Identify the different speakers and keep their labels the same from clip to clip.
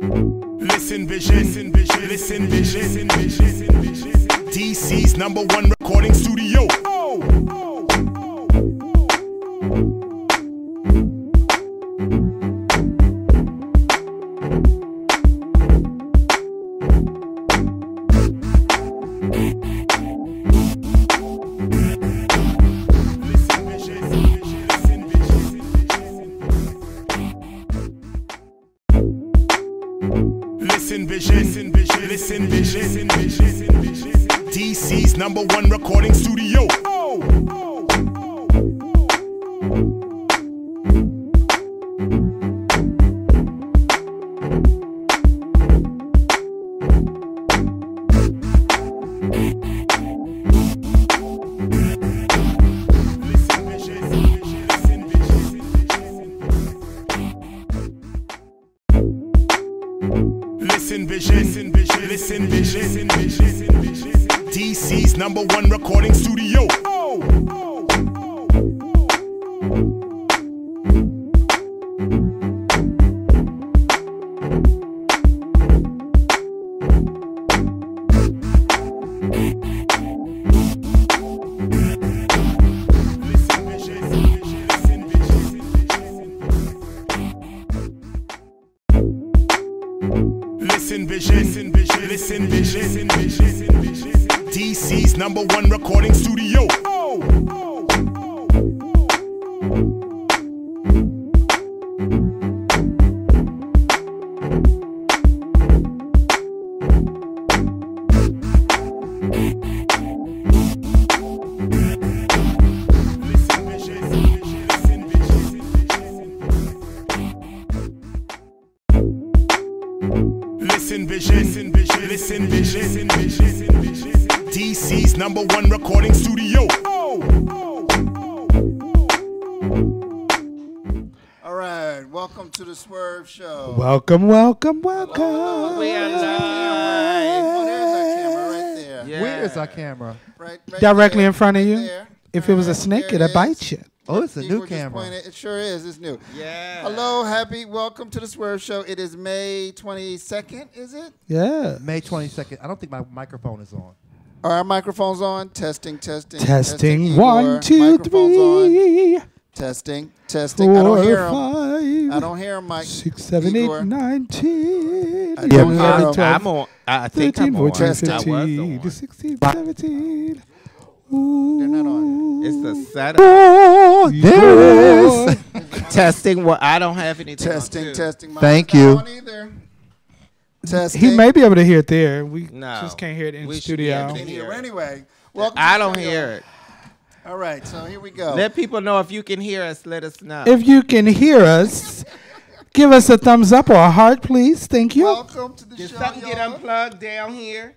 Speaker 1: Listen vision, listen vision, listen vision. DC's number one recording studio. Oh. oh.
Speaker 2: Show.
Speaker 3: Welcome, welcome, oh, welcome.
Speaker 4: We are
Speaker 2: Oh,
Speaker 4: live.
Speaker 2: there's our camera right there.
Speaker 4: Yeah.
Speaker 5: Where is our camera?
Speaker 2: Right, right
Speaker 3: Directly
Speaker 2: there,
Speaker 3: in front of you.
Speaker 2: there.
Speaker 3: If it was a snake,
Speaker 2: there
Speaker 3: it'd
Speaker 2: it
Speaker 3: bite you.
Speaker 5: Oh, it's a
Speaker 2: Igor
Speaker 5: new camera.
Speaker 2: It sure is. It's new.
Speaker 4: Yeah.
Speaker 2: Hello, happy. Welcome to the Swerv Show. It is May 22nd, is it?
Speaker 3: Yeah.
Speaker 5: May 22nd. I don't think my microphone is on.
Speaker 2: Are our microphones on? Testing, testing.
Speaker 3: Testing
Speaker 2: Igor.
Speaker 3: one, two,
Speaker 2: Microphones on.
Speaker 3: three,
Speaker 2: Testing, testing. I don't
Speaker 3: four,
Speaker 2: hear him.
Speaker 3: five,
Speaker 2: I don't hear him, Mike.
Speaker 3: six, seven, eight,
Speaker 2: Igor.
Speaker 3: nine, ten.
Speaker 2: I don't hear
Speaker 3: eleven,
Speaker 2: him.
Speaker 3: twelve,
Speaker 4: I'm on. I think
Speaker 3: 13,
Speaker 4: I'm on.
Speaker 3: 14,
Speaker 2: Testing.
Speaker 4: I was
Speaker 3: 15,
Speaker 4: on.
Speaker 3: 16, 17. Ooh.
Speaker 2: They're not on.
Speaker 4: It's the setup.
Speaker 5: Oh, there it is.
Speaker 4: Testing. What I don't have anything. on,
Speaker 2: Testing,
Speaker 4: too.
Speaker 2: testing. Mine's
Speaker 5: Thank
Speaker 2: not
Speaker 5: you.
Speaker 2: on either. Testing.
Speaker 3: He may be able to hear it there. We
Speaker 4: No.
Speaker 3: just can't hear it in
Speaker 4: We
Speaker 3: the
Speaker 4: should be
Speaker 3: studio.
Speaker 4: able to
Speaker 2: in
Speaker 4: hear
Speaker 2: here.
Speaker 4: it.
Speaker 2: Anyway, welcome. to
Speaker 4: I
Speaker 2: the
Speaker 4: don't
Speaker 2: studio.
Speaker 4: hear it.
Speaker 2: All right, so here we go.
Speaker 4: Let people know if you can hear us. Let us know.
Speaker 3: If you can hear us, give us a thumbs up or a heart, please. Thank you.
Speaker 2: Welcome to the
Speaker 4: Did
Speaker 2: show.
Speaker 4: something get
Speaker 2: y'all.
Speaker 4: unplugged down here?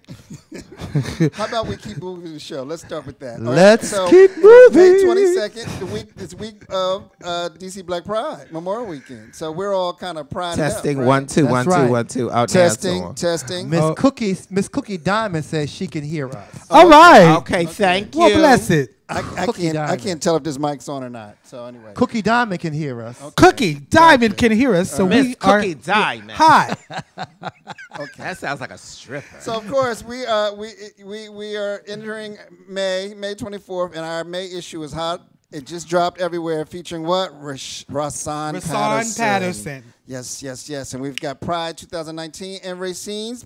Speaker 2: How about we keep moving the show? Let's start with that. All right,
Speaker 5: Let's
Speaker 2: so
Speaker 5: keep
Speaker 2: May
Speaker 5: moving.
Speaker 2: twenty second, the week this week of uh, DC Black Pride Memorial Weekend. So we're all kind of pride.
Speaker 4: Testing.
Speaker 2: Up, right?
Speaker 4: One, two,
Speaker 5: That's
Speaker 4: one, two,
Speaker 5: right.
Speaker 4: one, two. Oh,
Speaker 2: Testing,
Speaker 4: on.
Speaker 2: testing.
Speaker 5: Miss
Speaker 3: Oh.
Speaker 5: Cookie, Miss Cookie Diamond says she can hear us.
Speaker 3: All right.
Speaker 4: Okay, thank you.
Speaker 3: Well, bless it.
Speaker 2: I, I can't. I can't tell if this mic's on or not. So anyway,
Speaker 5: Cookie Diamond can hear us.
Speaker 3: Cookie Diamond can hear us, so
Speaker 4: Miss
Speaker 3: we are
Speaker 4: Cookie Diamond.
Speaker 3: hi.
Speaker 2: okay.
Speaker 4: That sounds like a stripper.
Speaker 2: So of course we uh we we we are entering May May 24th, and our May issue is hot. It just dropped everywhere, featuring what Rash- Rahsaan
Speaker 3: Rahsaan
Speaker 2: Patterson.
Speaker 3: Patterson.
Speaker 2: Yes, yes, yes, and we've got Pride 2019 and Rayceen's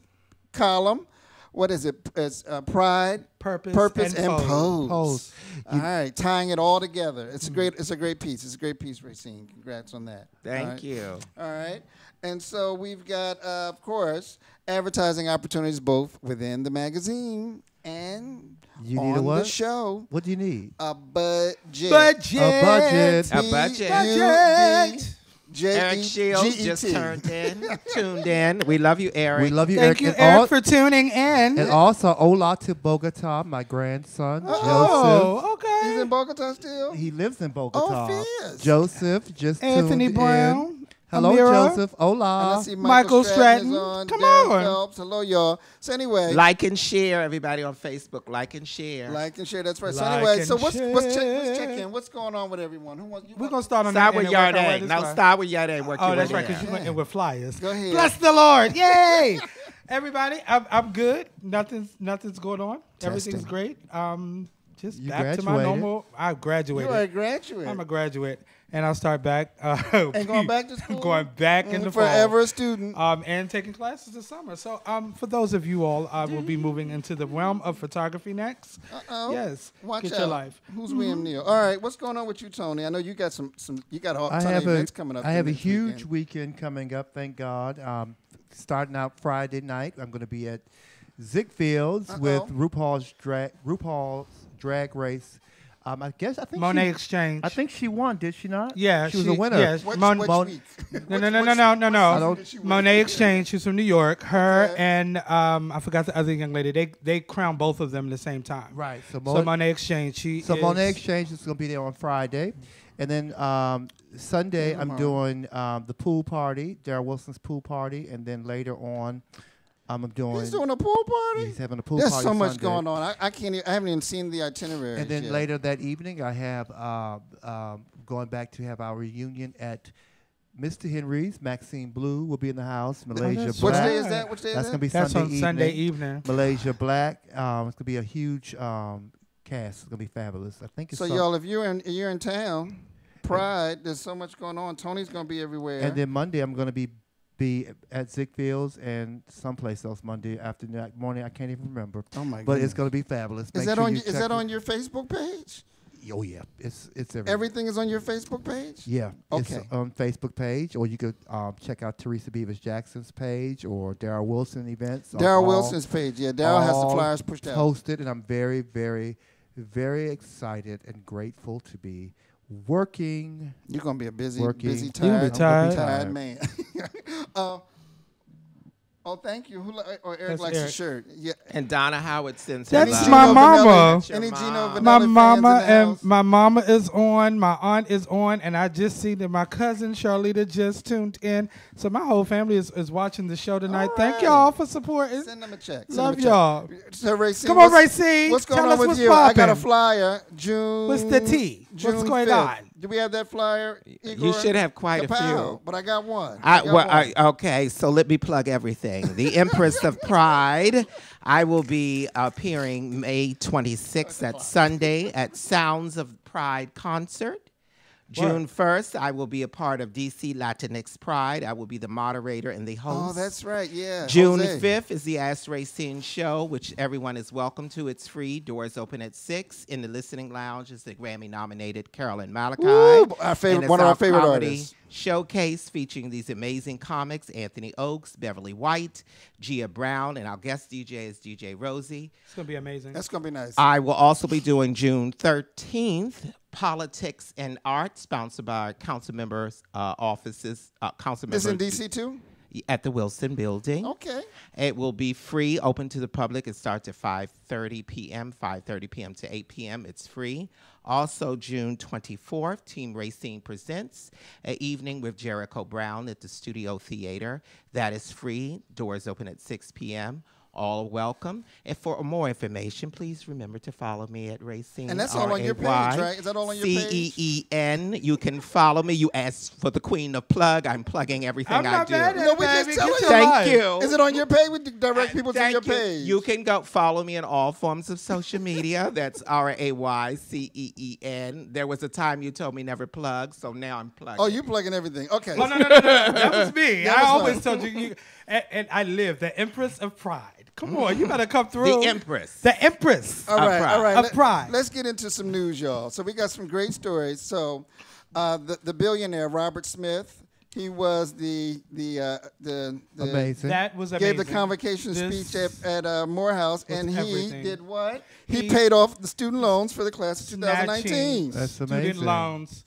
Speaker 2: column. What is it? It's uh, Pride,
Speaker 3: Purpose
Speaker 2: Purpose,
Speaker 3: and
Speaker 2: and,
Speaker 3: Pose.
Speaker 2: Pose.
Speaker 5: Pose.
Speaker 2: All right, tying it all together. It's a great. It's a great piece. It's a great piece, Rayceen. Congrats on that.
Speaker 4: Thank
Speaker 2: All right.
Speaker 4: you.
Speaker 2: All right. And so we've got, uh, of course, advertising opportunities both within the magazine and
Speaker 5: You
Speaker 2: on
Speaker 5: need a what?
Speaker 2: the show.
Speaker 5: What do you need?
Speaker 2: A budget.
Speaker 3: Budget.
Speaker 5: A budget.
Speaker 4: A budget.
Speaker 3: Budget.
Speaker 4: Eric Shields
Speaker 2: E
Speaker 4: just turned in, tuned in. We love you, Eric.
Speaker 5: We love you,
Speaker 3: Thank
Speaker 5: Eric.
Speaker 3: you,
Speaker 5: and,
Speaker 3: Eric,
Speaker 5: al-
Speaker 3: for tuning in.
Speaker 5: and also, hola to Bogota, my grandson,
Speaker 3: oh, okay.
Speaker 2: He's in. Bogota still?
Speaker 5: He lives in oh, Bogota.
Speaker 2: Oh, fierce.
Speaker 5: Joseph just
Speaker 3: Anthony
Speaker 5: tuned in.
Speaker 3: Brown.
Speaker 5: Hello,
Speaker 3: Amira.
Speaker 5: Joseph.
Speaker 2: And
Speaker 5: Hola.
Speaker 3: Michael
Speaker 2: Michael, Stratton.
Speaker 3: Stratton.
Speaker 2: on.
Speaker 3: Come
Speaker 2: Darren
Speaker 3: on.
Speaker 2: Phelps. Hello, y'all. So anyway,
Speaker 4: Like and share, everybody on Facebook. Like and share.
Speaker 2: like and share. That's right. So anyway, so what's what's check, let's check in. What's going on with everyone? Who wants? You
Speaker 3: We're gonna start on
Speaker 4: Start
Speaker 3: that
Speaker 4: with
Speaker 3: and then work our way
Speaker 4: Yarday. Now start with Yarday. Work
Speaker 3: Oh, that's right, because
Speaker 4: down.
Speaker 3: you went in with flyers.
Speaker 2: Go ahead.
Speaker 3: Bless the Lord. Yay. Everybody, I'm, I'm good. Nothing's nothing's going on. Everything's great. Um, just
Speaker 5: You
Speaker 3: back to my normal. I graduated.
Speaker 2: You
Speaker 3: graduated.
Speaker 2: are a graduate.
Speaker 3: I'm a graduate, and I'll start back. Uh,
Speaker 2: and going back to school.
Speaker 3: going back in the fall.
Speaker 2: forever a student.
Speaker 3: Um, and taking classes this summer. So, um, for those of you all, I will be moving into the realm of photography next.
Speaker 2: Uh-oh.
Speaker 3: Yes,
Speaker 2: Watch
Speaker 3: get
Speaker 2: out.
Speaker 3: your life.
Speaker 2: Who's William Neal? All right, what's going on with you, Tony? I know you got some some. You got a
Speaker 5: I
Speaker 2: ton
Speaker 5: have
Speaker 2: of
Speaker 5: a
Speaker 2: events coming up.
Speaker 5: I have a huge
Speaker 2: weekend.
Speaker 5: weekend coming up. Thank God. Um, starting out Friday night, I'm going to be at Ziegfeld's with
Speaker 2: Uh-oh.
Speaker 5: RuPaul's drag RuPaul's Drag Race. Um, I guess I think
Speaker 3: Monet
Speaker 5: she,
Speaker 3: Exchange.
Speaker 5: I think she won. Did she not?
Speaker 3: Yeah,
Speaker 5: she was a winner.
Speaker 3: Yes,
Speaker 2: Which,
Speaker 3: Mon-
Speaker 2: which
Speaker 5: Mon-
Speaker 2: week?
Speaker 3: No, no, no, no, no, no, no.
Speaker 5: don't-
Speaker 2: Did she win?
Speaker 3: Monet Exchange. She's from New York. Her
Speaker 2: Okay.
Speaker 3: and um, I forgot the other young lady. They they crowned both of them at the same time.
Speaker 5: Right. So,
Speaker 3: So
Speaker 5: Monét
Speaker 3: X Change. She
Speaker 5: So
Speaker 3: is,
Speaker 5: Monet Exchange is going to be there on Friday, and then um, Sunday I'm doing um, the pool party, Daryl Wilson's pool party, and then later on I'm doing.
Speaker 2: He's doing a pool party.
Speaker 5: he's having a pool
Speaker 2: There's
Speaker 5: party.
Speaker 2: There's so much
Speaker 5: Sunday.
Speaker 2: going on. I, I can't. Even, I haven't even seen the itinerary.
Speaker 5: And then
Speaker 2: yet.
Speaker 5: later that evening I have uh, um, going back to have our reunion at Mr. Henry's. Maxine Blue will be in the house. Malaysia
Speaker 3: that's
Speaker 2: Which
Speaker 5: Black.
Speaker 2: day is that? Which day
Speaker 5: That's
Speaker 2: is
Speaker 5: gonna
Speaker 2: that?
Speaker 5: be
Speaker 3: That's
Speaker 5: Sunday
Speaker 3: on
Speaker 5: evening.
Speaker 3: Sunday evening.
Speaker 5: Malaysia Black. Um, it's gonna be a huge um, cast. It's gonna be fabulous. I think it's
Speaker 2: So
Speaker 5: some-
Speaker 2: y'all, if you're in you're in town, Pride. There's so much going on. Tony's gonna be everywhere.
Speaker 5: And then Monday, I'm going to be be at Ziegfeld's and someplace else Monday afternoon, morning. I can't even remember.
Speaker 2: oh my
Speaker 5: But it's going to be fabulous.
Speaker 2: Is
Speaker 5: Make
Speaker 2: that
Speaker 5: sure
Speaker 2: on?
Speaker 5: you
Speaker 2: Your, is that on your Facebook page?
Speaker 5: Oh yeah, it's it's everywhere.
Speaker 2: Everything is on your Facebook page.
Speaker 5: Yeah.
Speaker 2: Okay.
Speaker 5: It's on Facebook page, or you could um, check out Teresa Beavers Jackson's page or Daryl Wilson events.
Speaker 2: Daryl Wilson's page. Yeah, Daryl has the flyers pushed out.
Speaker 5: Posted, and I'm very, very, very excited and grateful to be working.
Speaker 2: You're gonna be a busy,
Speaker 5: Working.
Speaker 2: busy,
Speaker 3: You're gonna
Speaker 2: tired,
Speaker 3: be
Speaker 2: tired,
Speaker 3: tired.
Speaker 2: man. uh, oh, thank you. Who li- or Eric
Speaker 3: That's
Speaker 2: likes the
Speaker 3: Eric.
Speaker 2: shirt. Yeah.
Speaker 4: And Donna Howard sends her
Speaker 3: That's
Speaker 4: love.
Speaker 2: Gino
Speaker 3: my mama.
Speaker 4: Your
Speaker 2: Any. Gino Vanelli
Speaker 3: My
Speaker 2: fans
Speaker 3: mama
Speaker 2: in the
Speaker 3: and
Speaker 2: house?
Speaker 3: my mama is on. My aunt is on, and I just see that my cousin Charlita just tuned in. So my whole family is, is watching the show tonight.
Speaker 2: All
Speaker 3: Thank
Speaker 2: right.
Speaker 3: y'all for supporting.
Speaker 2: Send them a check. Send
Speaker 3: Love
Speaker 2: them a check.
Speaker 3: y'all.
Speaker 2: So Rayceen,
Speaker 3: Come on,
Speaker 2: what's-
Speaker 3: Rayceen.
Speaker 2: What's going
Speaker 3: Tell
Speaker 2: on
Speaker 3: us
Speaker 2: with
Speaker 3: what's
Speaker 2: you? I got a
Speaker 3: poppin'.
Speaker 2: flyer. June.
Speaker 3: What's the tea? What's
Speaker 2: June
Speaker 3: going
Speaker 2: 5th.
Speaker 3: on?
Speaker 2: Do we have that flyer? Igor?
Speaker 4: You should have quite a few.
Speaker 2: But I got one.
Speaker 4: I,
Speaker 2: got
Speaker 4: well,
Speaker 2: one.
Speaker 4: I, okay, so let me plug everything. The Empress of Pride. I will be appearing May 26th at Sunday at Sounds of Pride concert. June 1st, I will be a part of DC Latinx Pride. I will be the moderator and the oh, host.
Speaker 2: oh, that's right. Yeah.
Speaker 4: June 5th is the Ask Rayceen show, which everyone is welcome to. It's free. Doors open at 6. In the listening lounge is the Grammy nominated Carolyn Malachi.
Speaker 2: Woo, our favorite- one of our favorite
Speaker 4: comedy
Speaker 2: artists.
Speaker 4: Showcase featuring these amazing comics Anthony Oakes, Beverly White, Gia Brown, and our guest DJ is DJ Rosie.
Speaker 3: It's gonna be amazing.
Speaker 2: That's gonna be nice.
Speaker 4: I will also be doing June 13th, Politics and Art, sponsored by council members' uh, offices, uh, council
Speaker 2: this
Speaker 4: members
Speaker 2: in DC too.
Speaker 4: at the Wilson Building.
Speaker 2: Okay.
Speaker 4: It will be free, open to the public. It starts at 5:30 p.m., 5:30 p.m. to 8 p.m. It's free. Also, June 24th, Team Rayceen presents an evening with Jericho Brown at the Studio Theater. That is free. Doors open at 6 p.m. All welcome. And for more information, please remember to follow me at Rayceen.
Speaker 2: And that's all on your page,
Speaker 4: R-A-Y,
Speaker 2: right? Is that all on your page?
Speaker 4: C-E-E-N. You can follow me. You asked for the queen of plug. I'm plugging everything
Speaker 3: I'm
Speaker 4: I do.
Speaker 3: mad at
Speaker 2: No, we just
Speaker 3: baby.
Speaker 2: tell you.
Speaker 4: Thank you.
Speaker 2: Is it on your page? We direct people to your
Speaker 4: you.
Speaker 2: page.
Speaker 4: You can go follow me in all forms of social media. That's R A Y C E E N. There was a time you told me never plug, so now I'm plugging.
Speaker 2: Oh, you're plugging everything. Okay.
Speaker 3: Oh no, no, no, no, no. That was me.
Speaker 2: That
Speaker 3: I
Speaker 2: was
Speaker 3: always told you, you and, and I live the Empress of Pride. Come on, you better come through.
Speaker 4: the Empress.
Speaker 3: The Empress.
Speaker 2: All right,
Speaker 4: pride.
Speaker 2: all right.
Speaker 3: Of
Speaker 2: Let,
Speaker 3: pride.
Speaker 2: Let's get into some news, y'all. So we got some great stories. So, uh, the the billionaire Robert Smith, he was the the uh, the, the
Speaker 5: Amazing.
Speaker 3: That was amazing.
Speaker 2: gave the convocation
Speaker 3: This
Speaker 2: speech at, at uh, Morehouse, and he
Speaker 3: everything.
Speaker 2: did what? He,
Speaker 3: He-
Speaker 2: paid off the student loans for the class of
Speaker 3: snatching
Speaker 2: 2019.
Speaker 5: That's amazing.
Speaker 3: student loans.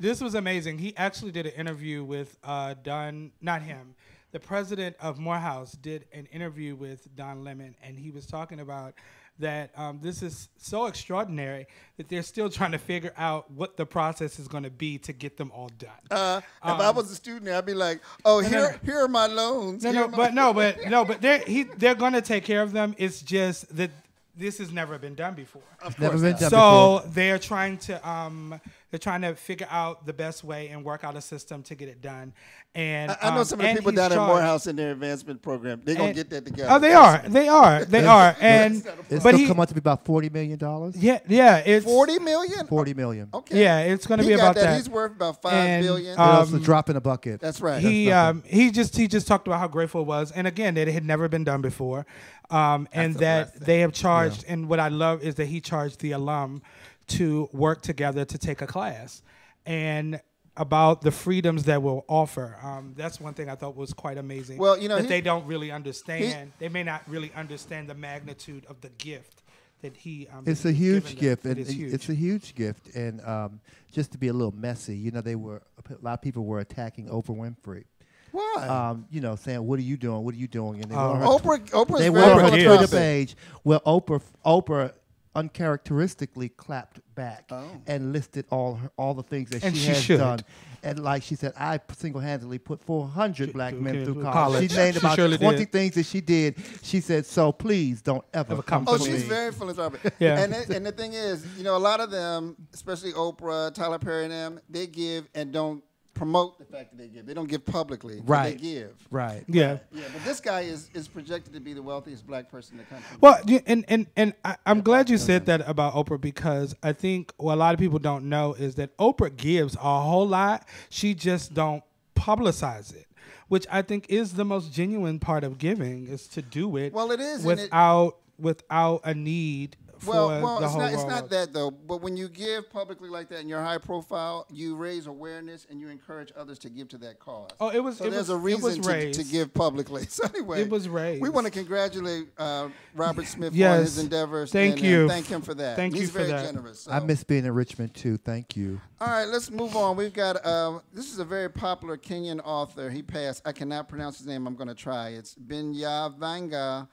Speaker 3: This was amazing. He actually did an interview with uh, Don, not him. The president of Morehouse did an interview with Don Lemon, and he was talking about that um, this is so extraordinary that they're still trying to figure out what the process is going to be to get them all done.
Speaker 2: Uh, if I was a student, I'd be like, "Oh, here, here are my loans."
Speaker 3: no, no,
Speaker 2: my-
Speaker 3: but no, but no, but they're he, they're going to take care of them. It's just that this has never been done before.
Speaker 5: Never been done
Speaker 3: So
Speaker 5: before.
Speaker 3: they're trying to um, they're trying to figure out the best way and work out a system to get it done. And
Speaker 2: I, I know
Speaker 3: um,
Speaker 2: some of the people
Speaker 3: he's
Speaker 2: down at. Morehouse in their advancement program. They're gonna
Speaker 3: And-
Speaker 2: get that together.
Speaker 3: Oh, they are, they are, they are, and
Speaker 5: It's
Speaker 3: but
Speaker 5: gonna
Speaker 3: he,
Speaker 5: come out to be about forty million dollars.
Speaker 3: yeah, yeah, it's
Speaker 2: Forty million.
Speaker 5: Forty million.
Speaker 2: Okay.
Speaker 3: Yeah, it's going to
Speaker 2: He
Speaker 3: be
Speaker 2: got
Speaker 3: about that.
Speaker 2: He's worth about five
Speaker 3: And,
Speaker 2: billion.
Speaker 3: uh,
Speaker 5: it's a drop in a bucket.
Speaker 2: That's right.
Speaker 3: he
Speaker 5: That's
Speaker 3: um he just he just talked about how grateful it was and again it had never been done before um and that they have charged and what i love is that he charged the alum to work together to take a class and about the freedoms that we'll offer um, that's one thing i thought was quite amazing
Speaker 2: Well, you know,
Speaker 3: that
Speaker 2: he-
Speaker 3: they don't really understand they may not really understand the magnitude of the gift that he um,
Speaker 5: It's a huge
Speaker 3: given them.
Speaker 5: gift,
Speaker 3: It
Speaker 5: and it-
Speaker 3: huge.
Speaker 5: it's a huge gift. And um, just to be a little messy, you know, they were a lot of people were attacking Oprah Winfrey.
Speaker 2: Why?
Speaker 5: Um, you know, saying, "What are you doing? What are you doing?" And they went on her
Speaker 2: Oprah. Oprah's
Speaker 5: they
Speaker 2: very
Speaker 5: went on her
Speaker 3: philanthropic.
Speaker 5: Twitter page. Well, Oprah, Oprah uncharacteristically clapped back
Speaker 2: Oh.
Speaker 5: and listed all her, all the things that
Speaker 3: And
Speaker 5: she,
Speaker 3: she
Speaker 5: has
Speaker 3: should.
Speaker 5: done. And like she said, I single-handedly put 400 black men through college.
Speaker 3: college.
Speaker 5: She named
Speaker 3: She
Speaker 5: about 20
Speaker 3: did.
Speaker 5: things that she did. She said, "So please don't ever,
Speaker 3: Ever
Speaker 5: come,
Speaker 3: come
Speaker 2: Oh,
Speaker 5: for
Speaker 3: for oh,
Speaker 2: she's
Speaker 5: me."
Speaker 2: very philanthropic.
Speaker 3: Yeah.
Speaker 2: And, it, and the thing is, you know, a lot of them, especially Oprah, Tyler Perry, and them, they give and don't promote the fact that they give. They don't give publicly. but
Speaker 5: Right.
Speaker 2: They give.
Speaker 5: right.
Speaker 3: yeah
Speaker 2: Yeah, but this guy is, is projected to be the wealthiest black person in the country.
Speaker 3: Well, and and and I, I'm glad you said that about Oprah because I think what a lot of people don't know is that Oprah gives a whole lot. She just don't publicize it, which I think is the most genuine part of giving is to do it.
Speaker 2: Well, it is, and it-
Speaker 3: without without a need
Speaker 2: Well, well,
Speaker 3: the
Speaker 2: it's
Speaker 3: whole
Speaker 2: not, it's
Speaker 3: world.
Speaker 2: not that though. But when you give publicly like that and you're high profile, you raise awareness and you encourage others to give to that cause.
Speaker 3: Oh, it was-
Speaker 2: So
Speaker 3: it
Speaker 2: there's
Speaker 3: was-
Speaker 2: a
Speaker 3: it was
Speaker 2: reason to, to give publicly. So anyway,
Speaker 3: It was raised.
Speaker 2: We want to congratulate uh, Robert Smith on
Speaker 3: Yes.
Speaker 2: his endeavors.
Speaker 3: Thank
Speaker 2: and, uh,
Speaker 3: you.
Speaker 2: thank him for that.
Speaker 3: Thank
Speaker 2: He's
Speaker 3: you for
Speaker 2: very
Speaker 3: that.
Speaker 2: generous.
Speaker 5: I miss being in Richmond too. Thank you.
Speaker 2: All right, let's move on. We've got um, this is a very popular Kenyan author. He passed. I cannot pronounce his name. I'm going to try. It's Binyavanga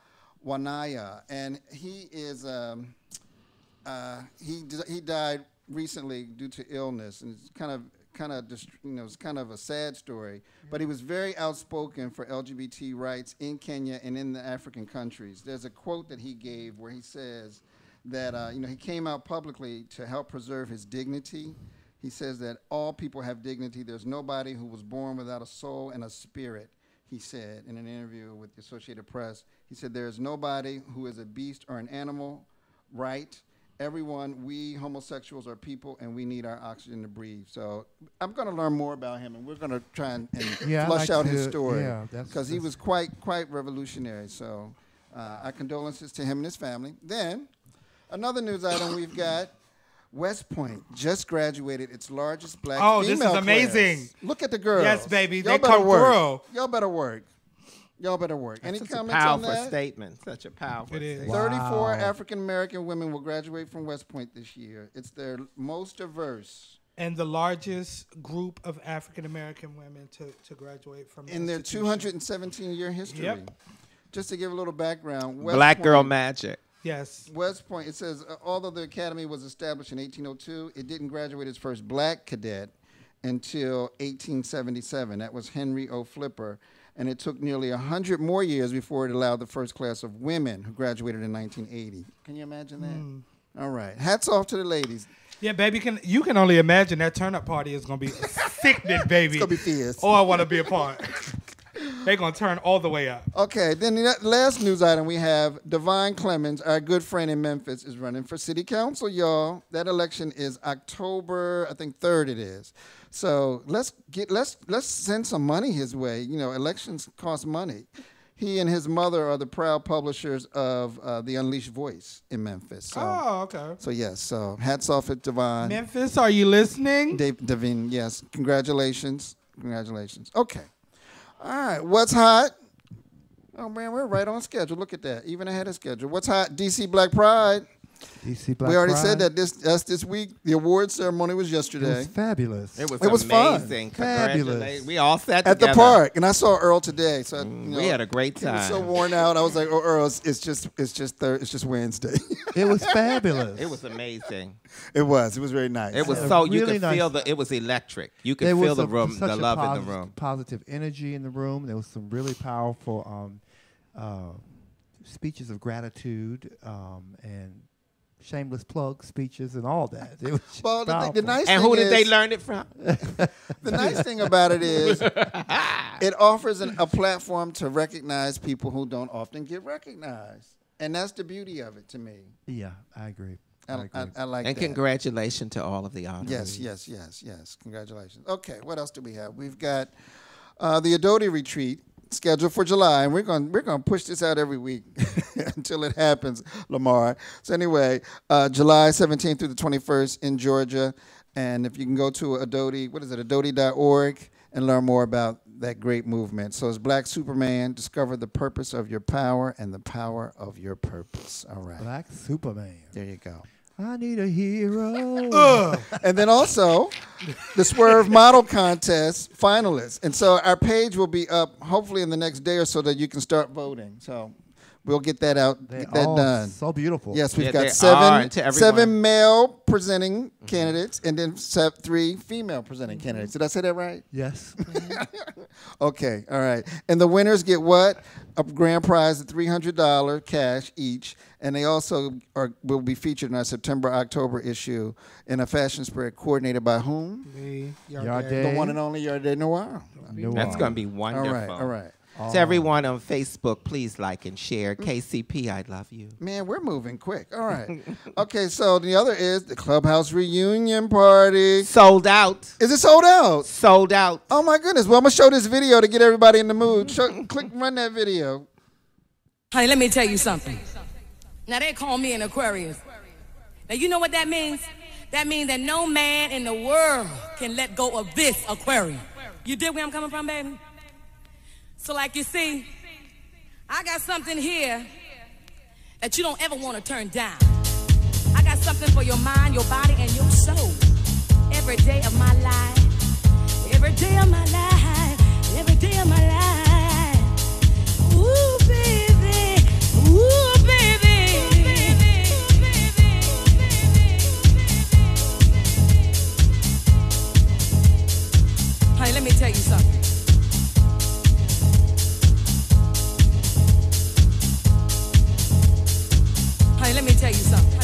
Speaker 2: Wanaya, and he is um, uh, he he died recently due to illness, and it's kind of kind of you know it's kind of a sad story. But he was very outspoken for LGBT rights in Kenya and in the African countries. There's a quote that he gave where he says that uh, you know he came out publicly to help preserve his dignity. He says that all people have dignity. There's nobody who was born without a soul and a spirit. He said in an interview with the Associated Press. He said there is nobody who is a beast or an animal. Right. Everyone, we homosexuals are people, and we need our oxygen to breathe. So I'm going to learn more about him, and we're going to try and, and
Speaker 5: Yeah,
Speaker 2: flush
Speaker 5: like
Speaker 2: out his
Speaker 5: to-
Speaker 2: story
Speaker 5: yeah,
Speaker 2: because he was quite quite revolutionary. So uh, our condolences to him and his family. Then another news item we've got. West Point just graduated its largest black
Speaker 3: Oh, this is
Speaker 2: female
Speaker 3: amazing.
Speaker 2: class. Look at the girls.
Speaker 3: Yes, baby,
Speaker 2: Y'all
Speaker 3: they
Speaker 2: better
Speaker 3: come
Speaker 2: work.
Speaker 3: through.
Speaker 2: Y'all better work. Y'all better work. Any
Speaker 4: Such a
Speaker 2: comments on
Speaker 4: powerful
Speaker 2: that?
Speaker 4: statement. Such a powerful
Speaker 3: It is.
Speaker 4: statement.
Speaker 2: 34
Speaker 5: Wow.
Speaker 2: African American women will graduate from West Point this year. It's their most diverse
Speaker 3: and the largest group of African American women to, to graduate from the
Speaker 2: in their 217 year history.
Speaker 3: Yep.
Speaker 2: Just to give a little background, West
Speaker 4: Black girl magic.
Speaker 3: Yes.
Speaker 2: West Point, it says, uh, although the academy was established in 1802, it didn't graduate its first black cadet until 1877. That was Henry O. Flipper. And it took nearly 100 more years before it allowed the first class of women who graduated in 1980. Can you imagine that?
Speaker 3: Hmm.
Speaker 2: All right. Hats off to the ladies.
Speaker 3: Yeah, baby, can you can only imagine that turn up party is gonna be sickening, baby.
Speaker 2: It's going to be fierce.
Speaker 3: Oh, I want to be a part. They're gonna turn all the way up.
Speaker 2: Okay, then the last news item we have Divine Clemens, our good friend in Memphis, is running for city council, y'all. That election is October, I think third it is. So let's get let's let's send some money his way. You know, elections cost money. He and his mother are the proud publishers of uh, the Unleashed Voice in Memphis. So,
Speaker 3: Oh, okay.
Speaker 2: so yes, so hats off at Divine.
Speaker 3: Memphis, are you listening?
Speaker 2: Dave, Devine, yes. Congratulations. Congratulations. Okay. All right. What's hot? Oh, man, we're right on schedule. Look at that. Even ahead of schedule. What's hot? DC Black Pride.
Speaker 5: DC Black.
Speaker 2: We already
Speaker 5: Pride.
Speaker 2: said that this this week. The award ceremony was yesterday.
Speaker 5: It was fabulous.
Speaker 4: It was
Speaker 2: it was
Speaker 4: amazing.
Speaker 5: Fun.
Speaker 4: Fabulous. We all sat
Speaker 2: at the park, and I saw Earl today. So I, you know,
Speaker 4: we had a great time.
Speaker 2: He was so worn out. I was like, "Oh, Earl, it's, it's just it's just thir- it's just Wednesday."
Speaker 5: it was fabulous.
Speaker 4: It was amazing.
Speaker 2: It was. It was very nice.
Speaker 4: It was
Speaker 5: yeah,
Speaker 4: so
Speaker 5: really you
Speaker 4: could
Speaker 5: nice.
Speaker 4: feel the. It was electric. You could
Speaker 5: there
Speaker 4: feel the
Speaker 5: a,
Speaker 4: room, the love
Speaker 5: posi- in
Speaker 4: the room,
Speaker 5: positive energy in the room. There was some really powerful. Um, uh, speeches of gratitude um, and shameless plug speeches and all that.
Speaker 2: well, the, the, nice
Speaker 4: and who did
Speaker 2: is, they
Speaker 4: learn it from?
Speaker 2: the nice thing about it is it offers an, a platform to recognize people who don't often get recognized, and that's the beauty of it to me.
Speaker 5: Yeah, I agree. I,
Speaker 2: I,
Speaker 5: agree.
Speaker 2: I, I like
Speaker 4: and congratulations to all of the honorees.
Speaker 2: Yes, yes, yes, yes. Congratulations. Okay, what else do we have? We've got uh, the Adodi Retreat scheduled for July, and we're going we're going to push this out every week until it happens, Lamar. So anyway, uh, July 17th through the 21st in Georgia, and if you can go to Adodi, what is it, Adodi.org, and learn more about that great movement. So it's Black Superman. Discover the purpose of your power and the power of your purpose. All right.
Speaker 5: Black Superman.
Speaker 2: There you go.
Speaker 5: I need a hero.
Speaker 2: And then also the Swerv Model Contest finalists. And so our page will be up hopefully in the next day or so that you can start voting. So We'll get that out.
Speaker 5: They
Speaker 2: get that done.
Speaker 5: So beautiful.
Speaker 2: Yes, we've
Speaker 4: yeah,
Speaker 2: got seven seven male presenting mm -hmm. candidates and then three female presenting mm -hmm. candidates. Did I say that right?
Speaker 5: Yes.
Speaker 2: okay. All right. And the winners get what? A grand prize of three hundred dollar cash each, and they also are will be featured in our September October issue in a fashion spread coordinated by whom?
Speaker 3: Me,
Speaker 5: Yarday. Yarday.
Speaker 2: the one and only Yarde Noir.
Speaker 5: Noir.
Speaker 4: That's gonna be wonderful.
Speaker 2: All right. All right. Oh.
Speaker 4: To everyone on Facebook, please like and share. Mm. KCP, I love you.
Speaker 2: Man, we're moving quick. All right. okay, so the other is the clubhouse reunion party.
Speaker 4: Sold out.
Speaker 2: Is it sold out?
Speaker 4: Sold out.
Speaker 2: Oh my goodness. Well, I'm gonna show this video to get everybody in the mood. Show, click, run that video.
Speaker 6: Honey, let me tell you something. Now they call me an Aquarius. Now you know what that means? That means that no man in the world can let go of this aquarium. You dig where I'm coming from, baby? So, like you see, I got something here that you don't ever want to turn down. I got something for your mind, your body, and your soul. Every day of my life, every day of my life, every day of my life. Ooh, baby, ooh, baby. Let me tell you something. let me tell you something.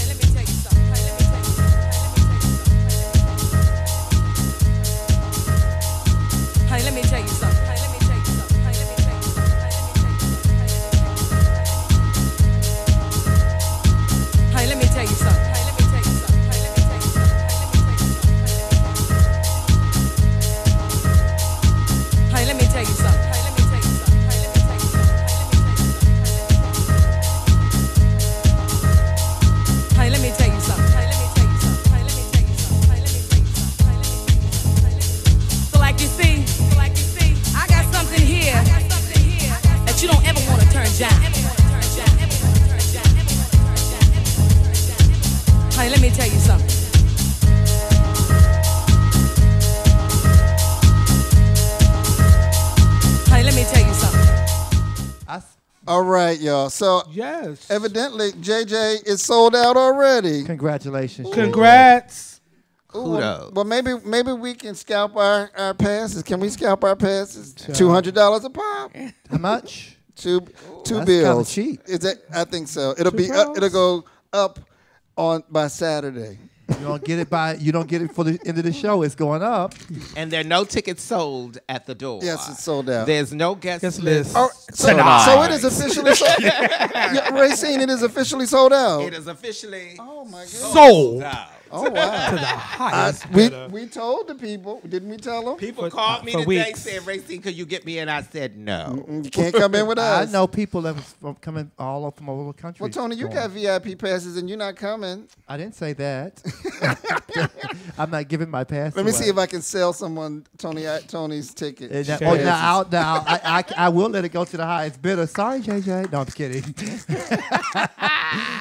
Speaker 6: So
Speaker 3: Yes.
Speaker 2: evidently, JJ is sold out already.
Speaker 5: congratulations. Shay.
Speaker 3: Congrats.
Speaker 2: Ooh,
Speaker 4: Kudos.
Speaker 2: well, well, maybe maybe we can scalp our, our passes. Can we scalp our passes? Two hundred dollars a pop.
Speaker 5: How much?
Speaker 2: Two two
Speaker 5: That's kinda
Speaker 2: bills.
Speaker 5: cheap.
Speaker 2: Is that? I think so. It'll be uh, it'll go up on by Saturday.
Speaker 5: You don't get it by. You don't get it for the end of the show. It's going up.
Speaker 4: And there are no tickets sold at the door.
Speaker 2: Yes, it's sold out.
Speaker 4: There's no guest
Speaker 3: Guest
Speaker 4: list.
Speaker 3: list.
Speaker 2: Oh, so,
Speaker 3: Tonight.
Speaker 2: so it is officially sold. yeah, Rayceen, it is officially sold out.
Speaker 4: It is officially
Speaker 2: Oh my god.
Speaker 3: Sold
Speaker 4: out.
Speaker 2: Oh wow.
Speaker 3: to the highest
Speaker 2: we we told the people, didn't we tell them?
Speaker 4: People
Speaker 3: For-
Speaker 4: called me
Speaker 3: for
Speaker 4: today
Speaker 3: weeks.
Speaker 4: saying, Rayceen, could you get me? And I said no.
Speaker 2: You can't come in with us."
Speaker 5: I know people that was from coming all over from all over the country.
Speaker 2: Well, Tony, you
Speaker 5: going.
Speaker 2: got VIP passes and you're not coming.
Speaker 5: I didn't say that. I'm not giving my pass.
Speaker 2: Let me
Speaker 5: away.
Speaker 2: see if I can sell someone Tony Tony's ticket.
Speaker 5: And that- oh, now, I'll, now I, I, I will let it go to the highest bidder. Sorry, JJ. No, I'm just kidding.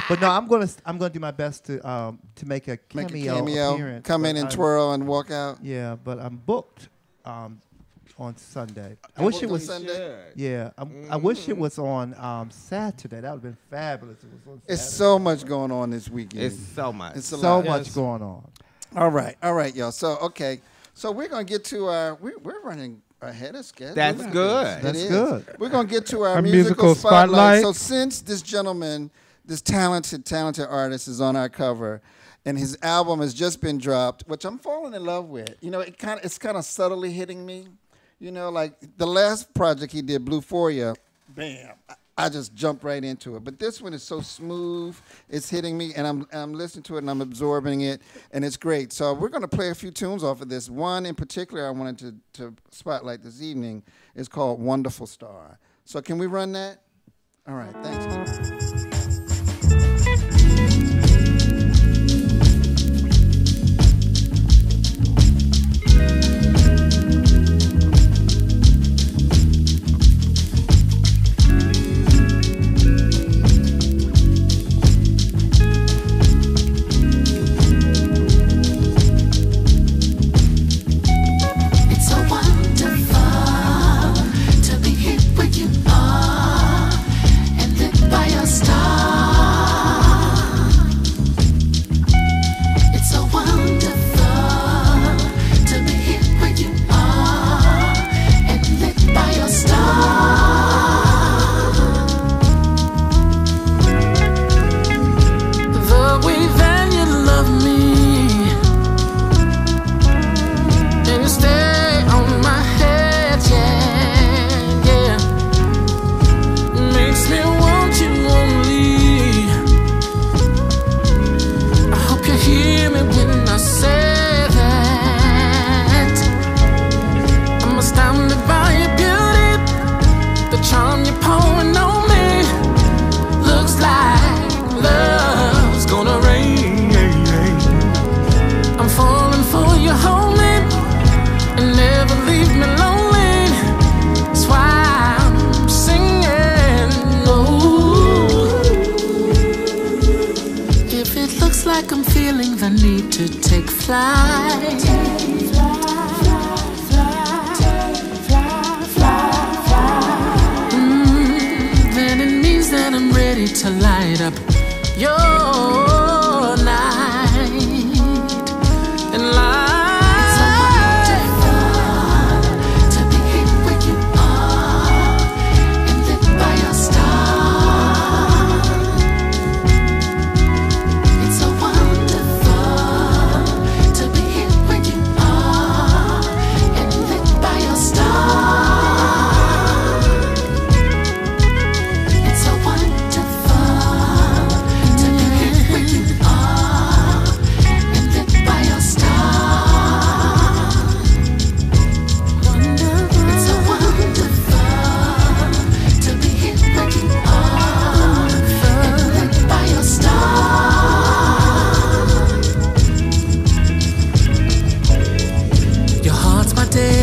Speaker 5: but no, I'm gonna s- I'm gonna do my best to um to make a
Speaker 2: Make
Speaker 5: cameo,
Speaker 2: a cameo,
Speaker 5: appearance.
Speaker 2: come in and
Speaker 5: I'm-
Speaker 2: twirl and walk out.
Speaker 5: Yeah, but I'm booked um on Sunday. I
Speaker 2: You
Speaker 5: wish
Speaker 2: booked
Speaker 5: it
Speaker 2: on
Speaker 5: was
Speaker 2: Sunday?
Speaker 5: Yeah, I'm, I wish it was on um, Saturday. That would have been fabulous. It was on
Speaker 2: It's so much going on this weekend.
Speaker 4: It's so much.
Speaker 2: It's a
Speaker 5: so
Speaker 2: lot.
Speaker 5: much
Speaker 3: Yes.
Speaker 5: going on.
Speaker 2: All right, all right, y'all. So okay, so we're gonna get to our. We, we're running ahead of schedule.
Speaker 4: That's
Speaker 2: Look
Speaker 4: good.
Speaker 2: this. It
Speaker 5: That's
Speaker 2: is.
Speaker 5: good.
Speaker 2: We're gonna get to our,
Speaker 3: Our
Speaker 2: musical,
Speaker 3: musical
Speaker 2: spotlight.
Speaker 3: spotlight.
Speaker 2: So since this gentleman, this talented, talented artist, is on our cover, and his album has just been dropped, which I'm falling in love with. You know, it kind of it's kind of subtly hitting me. You know, like the last project he did, Bluephoria, bam. I- just jumped right into it. But this one is so smooth. It's hitting me, and I'm, I'm listening to it, and I'm absorbing it, and it's great. So we're going to play a few tunes off of this. One in particular I wanted to, to spotlight this evening is called Wonderful Star. So can we run that? All right, thanks.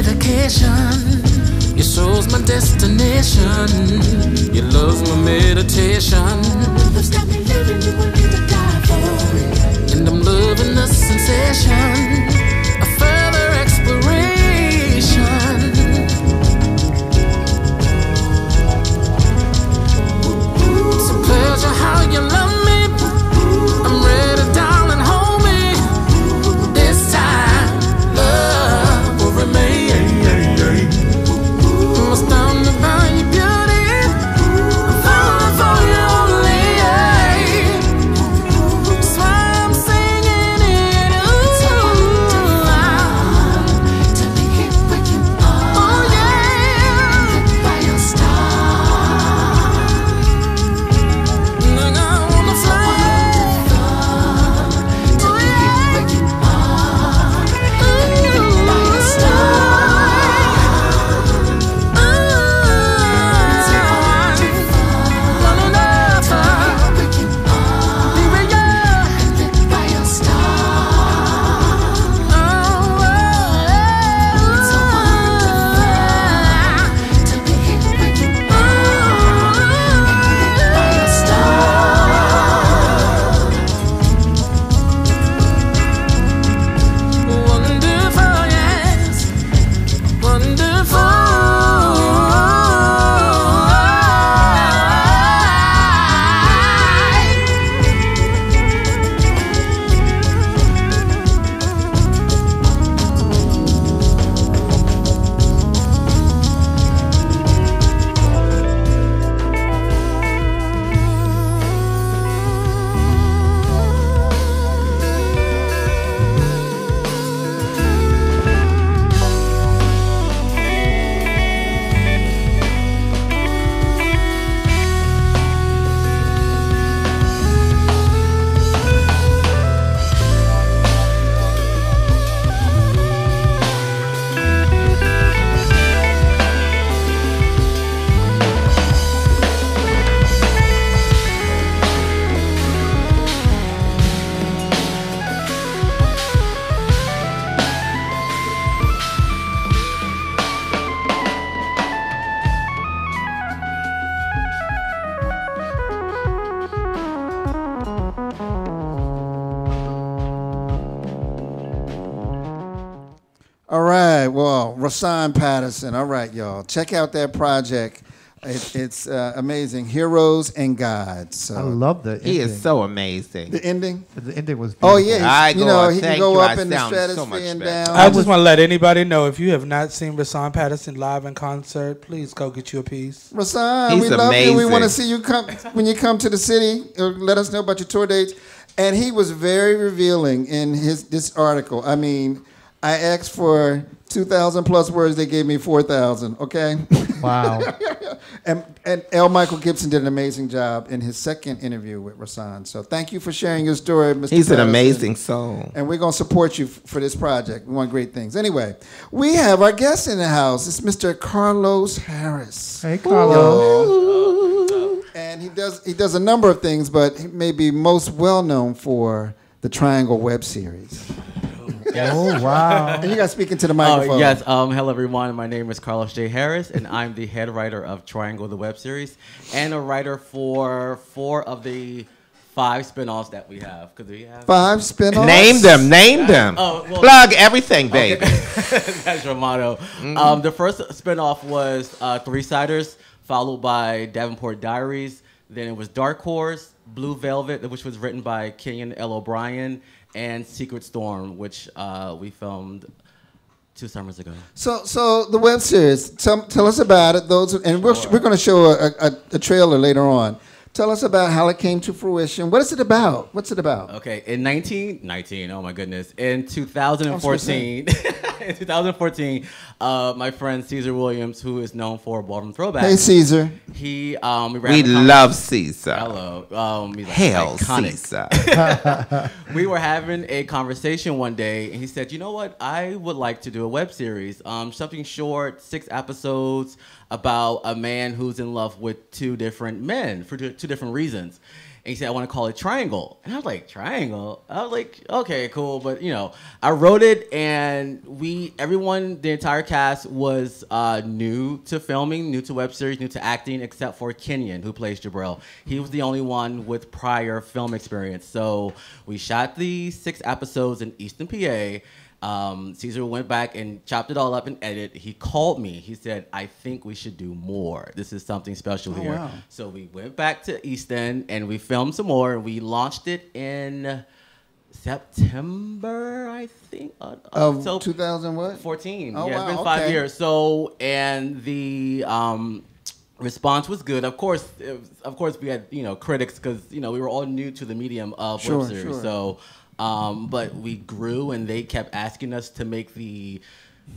Speaker 7: Dedication. Your soul's my destination. Your love's my meditation. Love's got me living, you want me to die for. And I'm loving the sensation. A further exploration. It's a pleasure how you love
Speaker 2: Rahsaan Patterson. All right, y'all. Check out that project. It, it's uh, amazing. Heroes and Gods. So
Speaker 5: I love the
Speaker 4: He is so amazing.
Speaker 2: the ending.
Speaker 5: The ending was beautiful.
Speaker 2: Oh yeah,
Speaker 4: I
Speaker 2: you
Speaker 4: go
Speaker 2: know he can go
Speaker 4: you.
Speaker 2: up
Speaker 4: I
Speaker 2: in the
Speaker 4: sound so much
Speaker 2: and
Speaker 4: better.
Speaker 2: down.
Speaker 3: I just want to let anybody know if you have not seen Rahsaan Patterson live in concert, please go get you a piece.
Speaker 2: Rahsaan,
Speaker 4: He's
Speaker 2: we love you. We want to see you come when you come to the city. uh, Let us know about your tour dates. And he was very revealing in his this article. I mean, I asked for two thousand plus words. They gave me four thousand. Okay.
Speaker 5: Wow.
Speaker 2: and and L. Michael Gibson did an amazing job in his second interview with Rahsaan. So thank you for sharing your story, Mr.
Speaker 4: He's an amazing soul.
Speaker 2: And we're going to support you f- for this project. We want great things. Anyway, we have our guest in the house. It's Mr. Carlos Harris.
Speaker 5: hey, Carlos.
Speaker 2: And he does he does a number of things, but he may be most well known for the Triangle web series.
Speaker 5: Oh, wow.
Speaker 2: And you got speaking to the
Speaker 8: Oh,
Speaker 2: microphone.
Speaker 8: yes. Um, hello, everyone. My name is Carlos J. Harris, and I'm the head writer of Triangle, the web series, and a writer for four of the five spin-offs that we have. Because we have
Speaker 2: Five spin-offs.
Speaker 4: Name them. Name them.
Speaker 8: Oh, well-
Speaker 4: Plug everything, baby.
Speaker 8: That's your motto. Um, the first spin-off was uh, Three Siders, followed by Davenport Diaries. Then it was Dark Horse, Blue Velvet, which was written by Kenyon L. O'Brien, and Secret Storm, which uh, we filmed two summers ago.
Speaker 2: So, so the web series. Tell, tell us about it. Those, and we're, we're going to show a, a, a trailer later on. Tell us about how it came to fruition. What is it about? What's it about?
Speaker 8: Okay, in 1919, oh my goodness, in 2014, in 2014, uh, my friend Caesar Williams, who is known for Ballroom Throwback,
Speaker 2: Hey, Caesar.
Speaker 8: he um, we, were
Speaker 4: We
Speaker 8: having a con-
Speaker 4: love Caesar.
Speaker 8: Hello, um, he's like
Speaker 4: Hail
Speaker 8: iconic.
Speaker 4: Caesar.
Speaker 8: we were having a conversation one day, and he said, "You know what? I would like to do a web series, um, something short, six episodes, about a man who's in love with two different men for two two different reasons." And he said, "I want to call it Triangle," and I was like, "Triangle?" I was like, "Okay, cool," but you know, I wrote it, and we, everyone, the entire cast was uh, new to filming, new to web series, new to acting, except for Kenyon, who plays Jabril. He was the only one with prior film experience. So we shot the six episodes in Easton, PA. Um, Caesar went back and chopped it all up and edited. He called me. He said, "I think we should do more. This is something special here."
Speaker 2: wow.
Speaker 8: So we went back to Easton and we filmed some more. We launched it in September, I think. Uh,
Speaker 2: Of
Speaker 8: so
Speaker 2: 2000 what?
Speaker 8: 14.
Speaker 2: Oh,
Speaker 8: yeah,
Speaker 2: wow,
Speaker 8: it's been five
Speaker 2: okay.
Speaker 8: years. So, and the um, response was good. Of course, it was- of course, we had you know critics because you know we were all new to the medium of
Speaker 2: Sure,
Speaker 8: web series.
Speaker 2: sure.
Speaker 8: So, um, but we grew, and they kept asking us to make the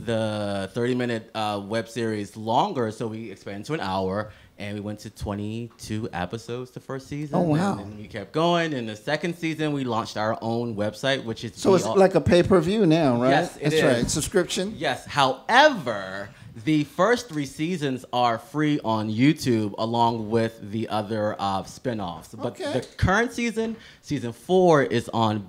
Speaker 8: the 30 minute uh, web series longer. So we expanded to an hour. And we went to 22 episodes the first season.
Speaker 2: Oh, wow.
Speaker 8: And then we kept going. In the second season, we launched our own website, which is
Speaker 2: So it's like a pay-per-view now, right?
Speaker 8: Yes, it
Speaker 2: That's
Speaker 8: is.
Speaker 2: right. Subscription.
Speaker 8: Yes. However, the first three seasons are free on YouTube along with the other uh, spin-offs. But
Speaker 2: Okay.
Speaker 8: the current season, season four, is on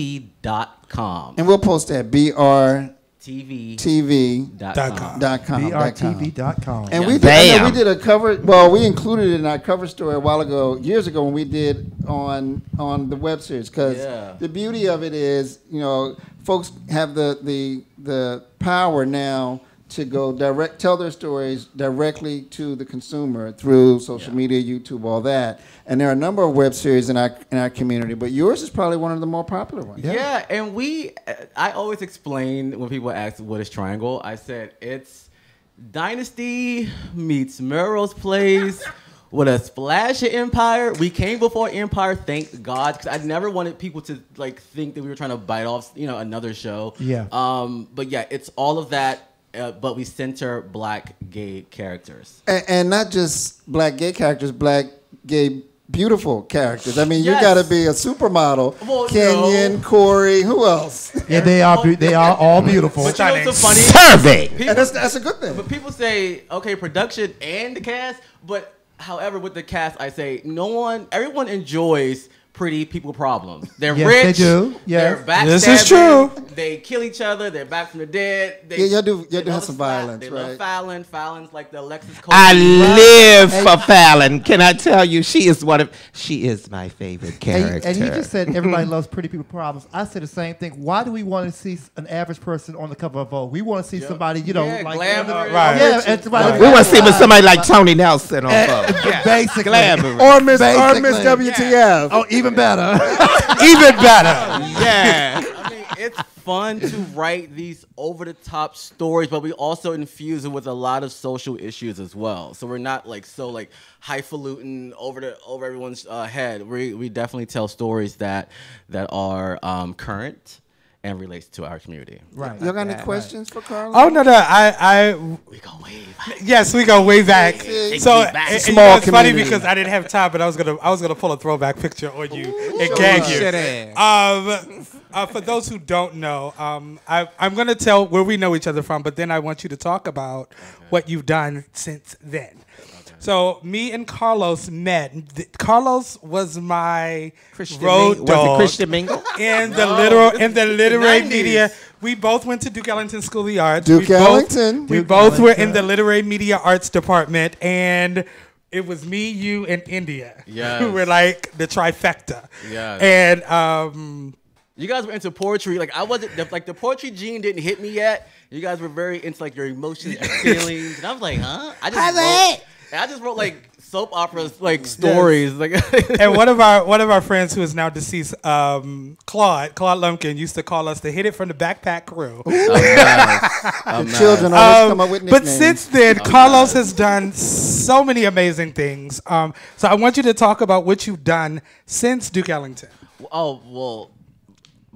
Speaker 8: brtvtv.com.
Speaker 2: And we'll post that brtv.com.
Speaker 8: TV.
Speaker 3: Dot com.
Speaker 2: Dot com.
Speaker 5: BRTV.com.
Speaker 2: And
Speaker 8: Yeah.
Speaker 2: we did, know we did a cover. Well, we included it in our cover story a while ago, years ago, when we did on on the web series. Because
Speaker 8: Yeah.
Speaker 2: the beauty of it is, you know, folks have the the the power now to go direct, tell their stories directly to the consumer through social
Speaker 8: Yeah.
Speaker 2: media, YouTube, all that. And there are a number of web series in our in our community, but yours is probably one of the more popular ones.
Speaker 8: Yeah. and we, I always explain when people ask what is Triangle, I said it's Dynasty meets Melrose Place with a splash of Empire. We came before Empire, thank God, because I never wanted people to like think that we were trying to bite off, you know, another show.
Speaker 5: Yeah.
Speaker 8: Um, but yeah, it's all of that, uh, but we center black gay characters.
Speaker 2: and, and not just black gay characters, black gay beautiful characters. I mean, you got to be a supermodel.
Speaker 8: Well,
Speaker 2: Kenyon,
Speaker 8: no.
Speaker 2: Corey, who else?
Speaker 5: Yeah, they are. Be- they are all beautiful.
Speaker 8: But you know what's so funny?
Speaker 4: Serving.
Speaker 2: And that's that's a good thing.
Speaker 8: But people say, okay, production and the cast, but however, with the cast, I say no one, everyone enjoys pretty people problems. They're
Speaker 5: Yes,
Speaker 8: rich.
Speaker 5: they do. Yes.
Speaker 8: They're backstabbing.
Speaker 3: This is true.
Speaker 8: They kill each other. They're back from the dead. They,
Speaker 2: Yeah, y'all do- y'all do have some
Speaker 8: a
Speaker 2: violence,
Speaker 8: They
Speaker 2: right?
Speaker 8: love Fallon. Fallon's like the Alexis Cole.
Speaker 4: I live for Fallon. Can I tell you, she is one of she is my favorite
Speaker 5: And,
Speaker 4: character.
Speaker 5: and you just said everybody loves pretty people problems. I said the same thing. Why do we want to see an average person on the cover of Vogue? We want to see somebody, you know,
Speaker 8: Yeah,
Speaker 5: like
Speaker 8: glamorous.
Speaker 3: Uh, right.
Speaker 5: Yeah, and somebody
Speaker 4: we want to see with somebody like uh, Tony Nelson on uh, Vogue.
Speaker 5: basically.
Speaker 4: Glamorous.
Speaker 2: Or Miss or Miss WTF.
Speaker 5: Oh, even better.
Speaker 3: Even better.
Speaker 4: yeah.
Speaker 8: I mean, it's fun to write these over the top stories, but we also infuse it with a lot of social issues as well. So we're not like so like highfalutin over the over everyone's uh, head. We we definitely tell stories that that are um, current and relates to our community.
Speaker 5: right.
Speaker 2: Y'all got any questions for Carla?
Speaker 3: Oh no no I I
Speaker 8: We go way back.
Speaker 3: yes we go way back.
Speaker 2: Take
Speaker 3: So
Speaker 8: me back.
Speaker 3: and- and
Speaker 2: Small
Speaker 3: you know, it's funny because I didn't have time, but I was gonna I was gonna pull a throwback picture on you and gag you. Um, uh, for those who don't know, um, I, I'm going to tell where we know each other from, but then I want you to talk about what you've done since then. So me and Carlos met. Carlos was my
Speaker 4: Christian
Speaker 3: road
Speaker 4: Ming-
Speaker 3: dog
Speaker 4: was it Christian Mingle?
Speaker 3: in the literal in the literary
Speaker 8: 90s.
Speaker 3: media. We both went to Duke Ellington School of the Arts.
Speaker 2: Duke
Speaker 3: we
Speaker 2: Ellington.
Speaker 3: Both, we
Speaker 5: Duke
Speaker 3: both were in the literary media arts department, and it was me, you, and India.
Speaker 8: Yes.
Speaker 3: who were like the trifecta.
Speaker 8: Yes.
Speaker 3: and um.
Speaker 8: You guys were into poetry. Like I wasn't. The, like the poetry gene didn't hit me yet. You guys were very into like your emotions, your feelings, and I was like, huh? I just wrote, and I just wrote like soap operas, like stories. Like
Speaker 3: and one of our one of our friends who is now deceased, um, Claude Claude Lumpkin, used to call us the "Hit It from the Backpack Crew."
Speaker 2: The children always
Speaker 3: Um,
Speaker 2: come up with
Speaker 3: but since then, Carlos has done so many amazing things. Um, so I want you to talk about what you've done since Duke Ellington.
Speaker 8: Oh well,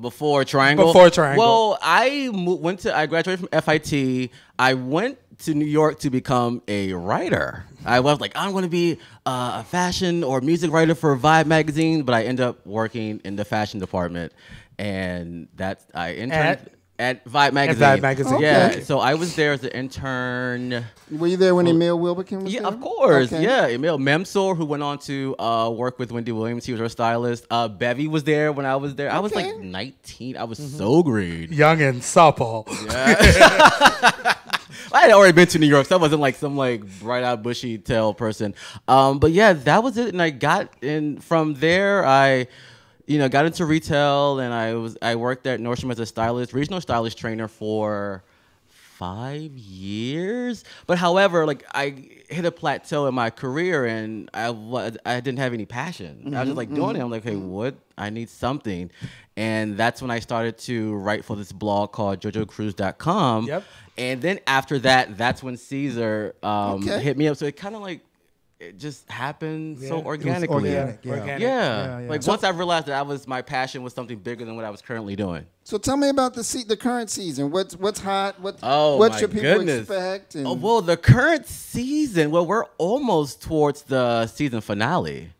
Speaker 8: before Triangle.
Speaker 3: Before Triangle.
Speaker 8: Well, I mo- went to. I graduated from FIT. I went to New York to become a writer. I was like, I'm going to be uh, a fashion or music writer for Vibe magazine, but I end up working in the fashion department, and that's I interned
Speaker 3: At?
Speaker 8: at, Vibe magazine.
Speaker 3: At Vibe magazine.
Speaker 8: Yeah.
Speaker 2: Okay.
Speaker 8: So I was there as an intern.
Speaker 2: Were you there when Emil Wilbekin was
Speaker 8: Yeah,
Speaker 2: there?
Speaker 8: of course.
Speaker 2: Okay.
Speaker 8: Yeah, Emil Memsor, who went on to uh, work with Wendy Williams. He was her stylist. Uh, Bevy was there when I was there. I was like 19. I was so green.
Speaker 3: Young and supple.
Speaker 8: I had already been to New York, so I wasn't like some like bright-eyed, bushy-tailed person. Um, but yeah, that was it. And I got in from there. I, you know, got into retail, and I was I worked at Nordstrom as a stylist, regional stylist trainer for five years. But however, like I hit a plateau in my career, and I I didn't have any passion. I was just like doing it. I'm like, hey, what? I need something. And that's when I started to write for this blog called JoJoCruise.com.
Speaker 3: Yep.
Speaker 8: And then after that, that's when Caesar um,
Speaker 2: Okay.
Speaker 8: hit me up. So it kind of like it just happened
Speaker 3: Yeah. It
Speaker 8: so
Speaker 3: was
Speaker 8: organically.
Speaker 5: organic, yeah.
Speaker 3: Organic.
Speaker 8: Yeah.
Speaker 5: Yeah, yeah.
Speaker 8: Like once I realized that I was my passion was something bigger than what I was currently doing.
Speaker 2: So tell me about the se- the current season. What's what's hot? What
Speaker 8: Oh,
Speaker 2: what
Speaker 8: my
Speaker 2: should people
Speaker 8: goodness.
Speaker 2: expect? And
Speaker 8: Oh, well, the current season, well, we're almost towards the season finale.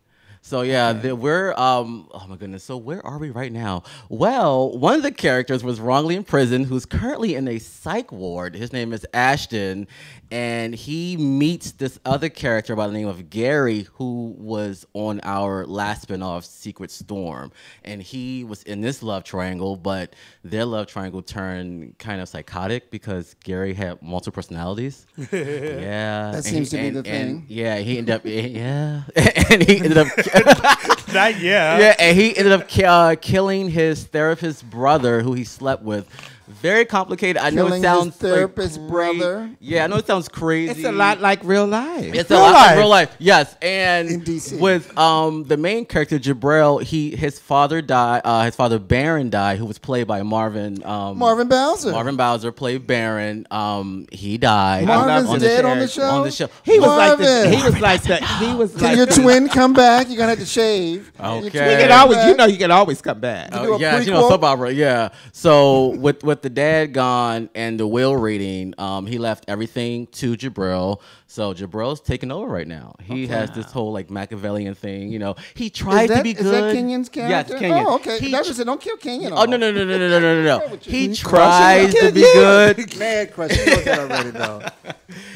Speaker 8: So yeah, the, we're um oh my goodness. So where are we right now? Well, one of the characters was wrongly imprisoned, who's currently in a psych ward. His name is Ashton, and he meets this other character by the name of Gary, who was on our last spinoff, Secret Storm, and he was in this love triangle, but their love triangle turned kind of psychotic because Gary had multiple personalities. yeah,
Speaker 2: That
Speaker 8: and
Speaker 2: seems to be
Speaker 8: and-
Speaker 2: the
Speaker 8: and,
Speaker 2: thing.
Speaker 8: Yeah, he ended up yeah, and he ended up
Speaker 3: Not yeah.
Speaker 8: yeah, and he ended up uh, killing his therapist brother, who he slept with. Very complicated. I know it sounds
Speaker 2: therapist
Speaker 8: cra-
Speaker 2: brother?
Speaker 8: Yeah, I know it sounds crazy.
Speaker 4: It's a lot like real life.
Speaker 8: It's
Speaker 3: Real
Speaker 8: a lot
Speaker 3: life.
Speaker 8: like real life. Yes, and
Speaker 2: In DC.
Speaker 8: with um the main character Jabril, he his father died. Uh, his father Baron died, who was played by Marvin. Um,
Speaker 2: Marvin Bowser.
Speaker 8: Marvin Bowser played Baron. Um, he died.
Speaker 2: Marvin's
Speaker 8: on the
Speaker 2: dead
Speaker 8: show-
Speaker 2: on the show?
Speaker 8: On the show.
Speaker 4: He was like the, he was like the he was
Speaker 2: Can
Speaker 4: like
Speaker 2: your
Speaker 4: the-
Speaker 2: twin come back? You're gonna have to shave.
Speaker 8: Okay.
Speaker 2: twin
Speaker 4: He
Speaker 8: He
Speaker 4: can always you know you can always come back.
Speaker 2: do
Speaker 8: Oh,
Speaker 2: a
Speaker 8: yeah, you know,
Speaker 2: prequel?
Speaker 8: soap opera. Yeah. So with with with the dad gone and the will reading, um, he left everything to Jabril. So Jabril's taking over right now. He has this whole like Machiavellian thing. You know, he tried
Speaker 2: Is that,
Speaker 8: to be good.
Speaker 2: is that Kenyon's character?
Speaker 8: Yes, Kenyon.
Speaker 2: Oh, okay.
Speaker 8: He
Speaker 2: That
Speaker 8: tr-
Speaker 2: was it. Don't kill Kenyon.
Speaker 8: Oh no no no no no no no no no! He tries to be good.
Speaker 5: Mad crush. You know already, though.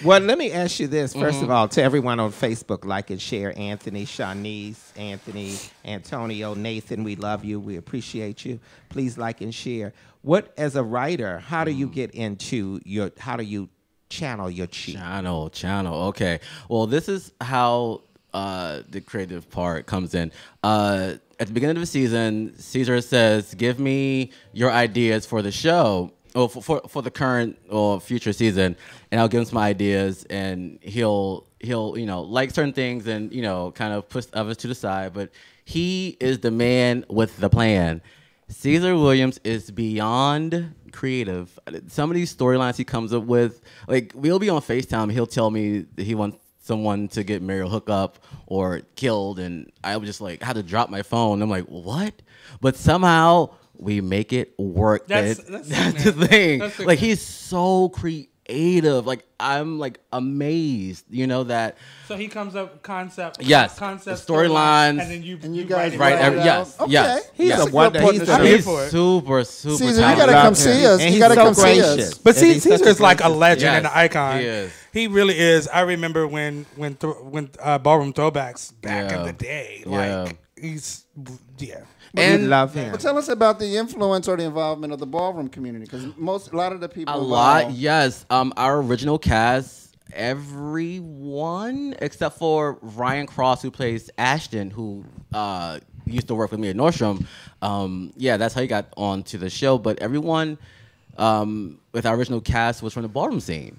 Speaker 4: Well, let me ask you this. 1st
Speaker 8: Mm-hmm.
Speaker 4: of all, to everyone on Facebook, like and share Anthony, Shanice, Anthony, Antonio, Nathan, we love you. We appreciate you. Please like and share. What, as a writer, how do you
Speaker 8: Mm. get
Speaker 4: get into your, how do you channel your chi?
Speaker 8: Channel, channel. Okay. Well, this is how uh, the creative part comes in. Uh, at the beginning of the season, Caesar says, "Give me your ideas for the show." Or for, for, for the current or future season, and I'll give him some ideas, and he'll he'll you know like certain things, and you know kind of push others to the side. But he is the man with the plan. Caesar Williams is beyond creative. Some of these storylines he comes up with, like we'll be on FaceTime, he'll tell me that he wants someone to get married or hook up or killed, and I was just like, I had to drop my phone. I'm like, what? But somehow we make it work.
Speaker 3: That's-
Speaker 8: That-
Speaker 3: that's
Speaker 8: that's the thing.
Speaker 3: That's
Speaker 8: like he's so creative. Of, like I'm like amazed, you know that.
Speaker 3: So he comes up concept.
Speaker 8: Yes,
Speaker 3: concept
Speaker 8: the storylines.
Speaker 3: and then you
Speaker 2: And you
Speaker 3: write
Speaker 2: guys
Speaker 3: it
Speaker 2: write
Speaker 8: every-
Speaker 2: it
Speaker 8: yes.
Speaker 2: Okay.
Speaker 8: yes.
Speaker 4: He's
Speaker 8: Yes.
Speaker 4: a
Speaker 2: good
Speaker 4: wonder. He's
Speaker 2: partnership.
Speaker 4: the
Speaker 3: I'm here
Speaker 8: He's
Speaker 3: for it.
Speaker 8: super, super.
Speaker 2: Caesar, you gotta come see us.
Speaker 4: And
Speaker 2: You gotta
Speaker 4: so
Speaker 2: come see us.
Speaker 3: But see,
Speaker 4: And he's such
Speaker 3: Caesar is like a legend
Speaker 8: Yes,
Speaker 3: and an icon.
Speaker 8: he is.
Speaker 3: He really is. I remember when when th- when uh, ballroom throwbacks back
Speaker 8: Yeah.
Speaker 3: in the day.
Speaker 8: Yeah.
Speaker 3: Like he's yeah.
Speaker 4: And
Speaker 8: And
Speaker 4: love him.
Speaker 2: Well, tell us about the influence or the involvement of the ballroom community, because most, a lot of the people.
Speaker 8: A
Speaker 2: involved-
Speaker 8: lot, yes. Um, our original cast, everyone except for Ryan Cross, who plays Ashton, who uh, used to work with me at Nordstrom. Um, yeah, that's how he got onto the show. But everyone um, with our original cast was from the ballroom scene.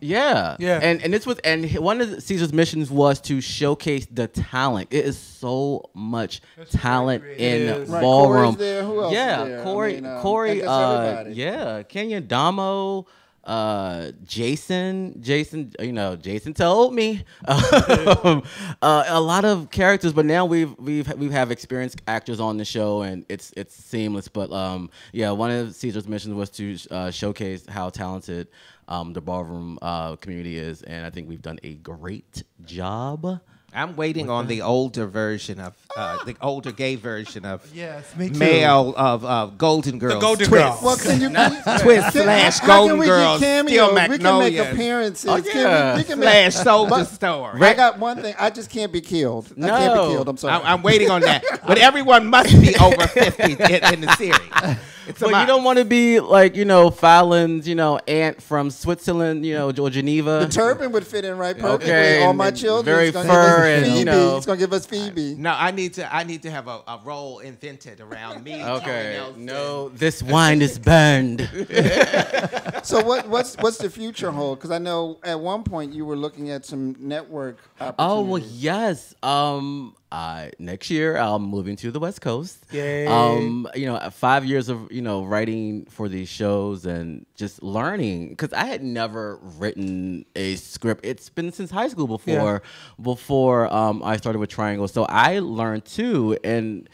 Speaker 8: Yeah,
Speaker 3: Yeah.
Speaker 8: and and this was and one of Caesar's missions was to showcase the talent. It is so much talent in
Speaker 3: It is.
Speaker 2: Right,
Speaker 8: ballroom.
Speaker 2: Corey's there. Who else is
Speaker 8: yeah,
Speaker 2: there? I
Speaker 8: Corey,
Speaker 2: mean, um,
Speaker 8: Corey, uh, yeah, Kenyon Damo, uh, Jason, Jason, you know, Jason told me um, uh, a lot of characters, but now we've we've we have experienced actors on the show, and it's it's seamless. But um, yeah, one of Caesar's missions was to uh, showcase how talented um, the ballroom uh, community is, and I think we've done a great job.
Speaker 4: I'm waiting on the older version of uh, the older gay version of
Speaker 5: Yes, me too.
Speaker 4: male of uh, Golden Girls.
Speaker 3: The Golden
Speaker 4: Twist.
Speaker 3: Girls.
Speaker 2: Well, can you?
Speaker 4: Twist slash
Speaker 2: how can
Speaker 4: Golden
Speaker 2: we
Speaker 4: Girls.
Speaker 2: Get
Speaker 4: Steel
Speaker 2: cameos? We can make appearances.
Speaker 8: Oh,
Speaker 2: Can
Speaker 8: yeah.
Speaker 2: we, we can make,
Speaker 4: Slash Soldier
Speaker 2: But-
Speaker 4: Story.
Speaker 2: I got one thing. I just can't be killed. I can't
Speaker 8: No.
Speaker 2: be killed. I'm sorry.
Speaker 4: I'm, I'm waiting on that. But everyone must be over 50 in, in the series. It's a
Speaker 8: But you don't want to be like you know Fallon's you know aunt from Switzerland, you know or Geneva.
Speaker 2: the turban would fit in right perfectly.
Speaker 8: Okay,
Speaker 2: All my children.
Speaker 8: very fur and,
Speaker 2: Phoebe.
Speaker 8: you know-
Speaker 2: it's gonna give us Phoebe.
Speaker 4: No, I need to. I need to have a, a role invented around me.
Speaker 8: Okay, no, this wine is burned.
Speaker 2: So what, what's what's the future hold? Because I know at one point you were looking at some network opportunities.
Speaker 8: Oh well, yes. Um, I next year I'm moving to the West Coast.
Speaker 3: Yay.
Speaker 8: Um, you know, five years of you know writing for these shows and just learning because I had never written a script. It's been since high school before before um I started with Triangle. So I learned too, and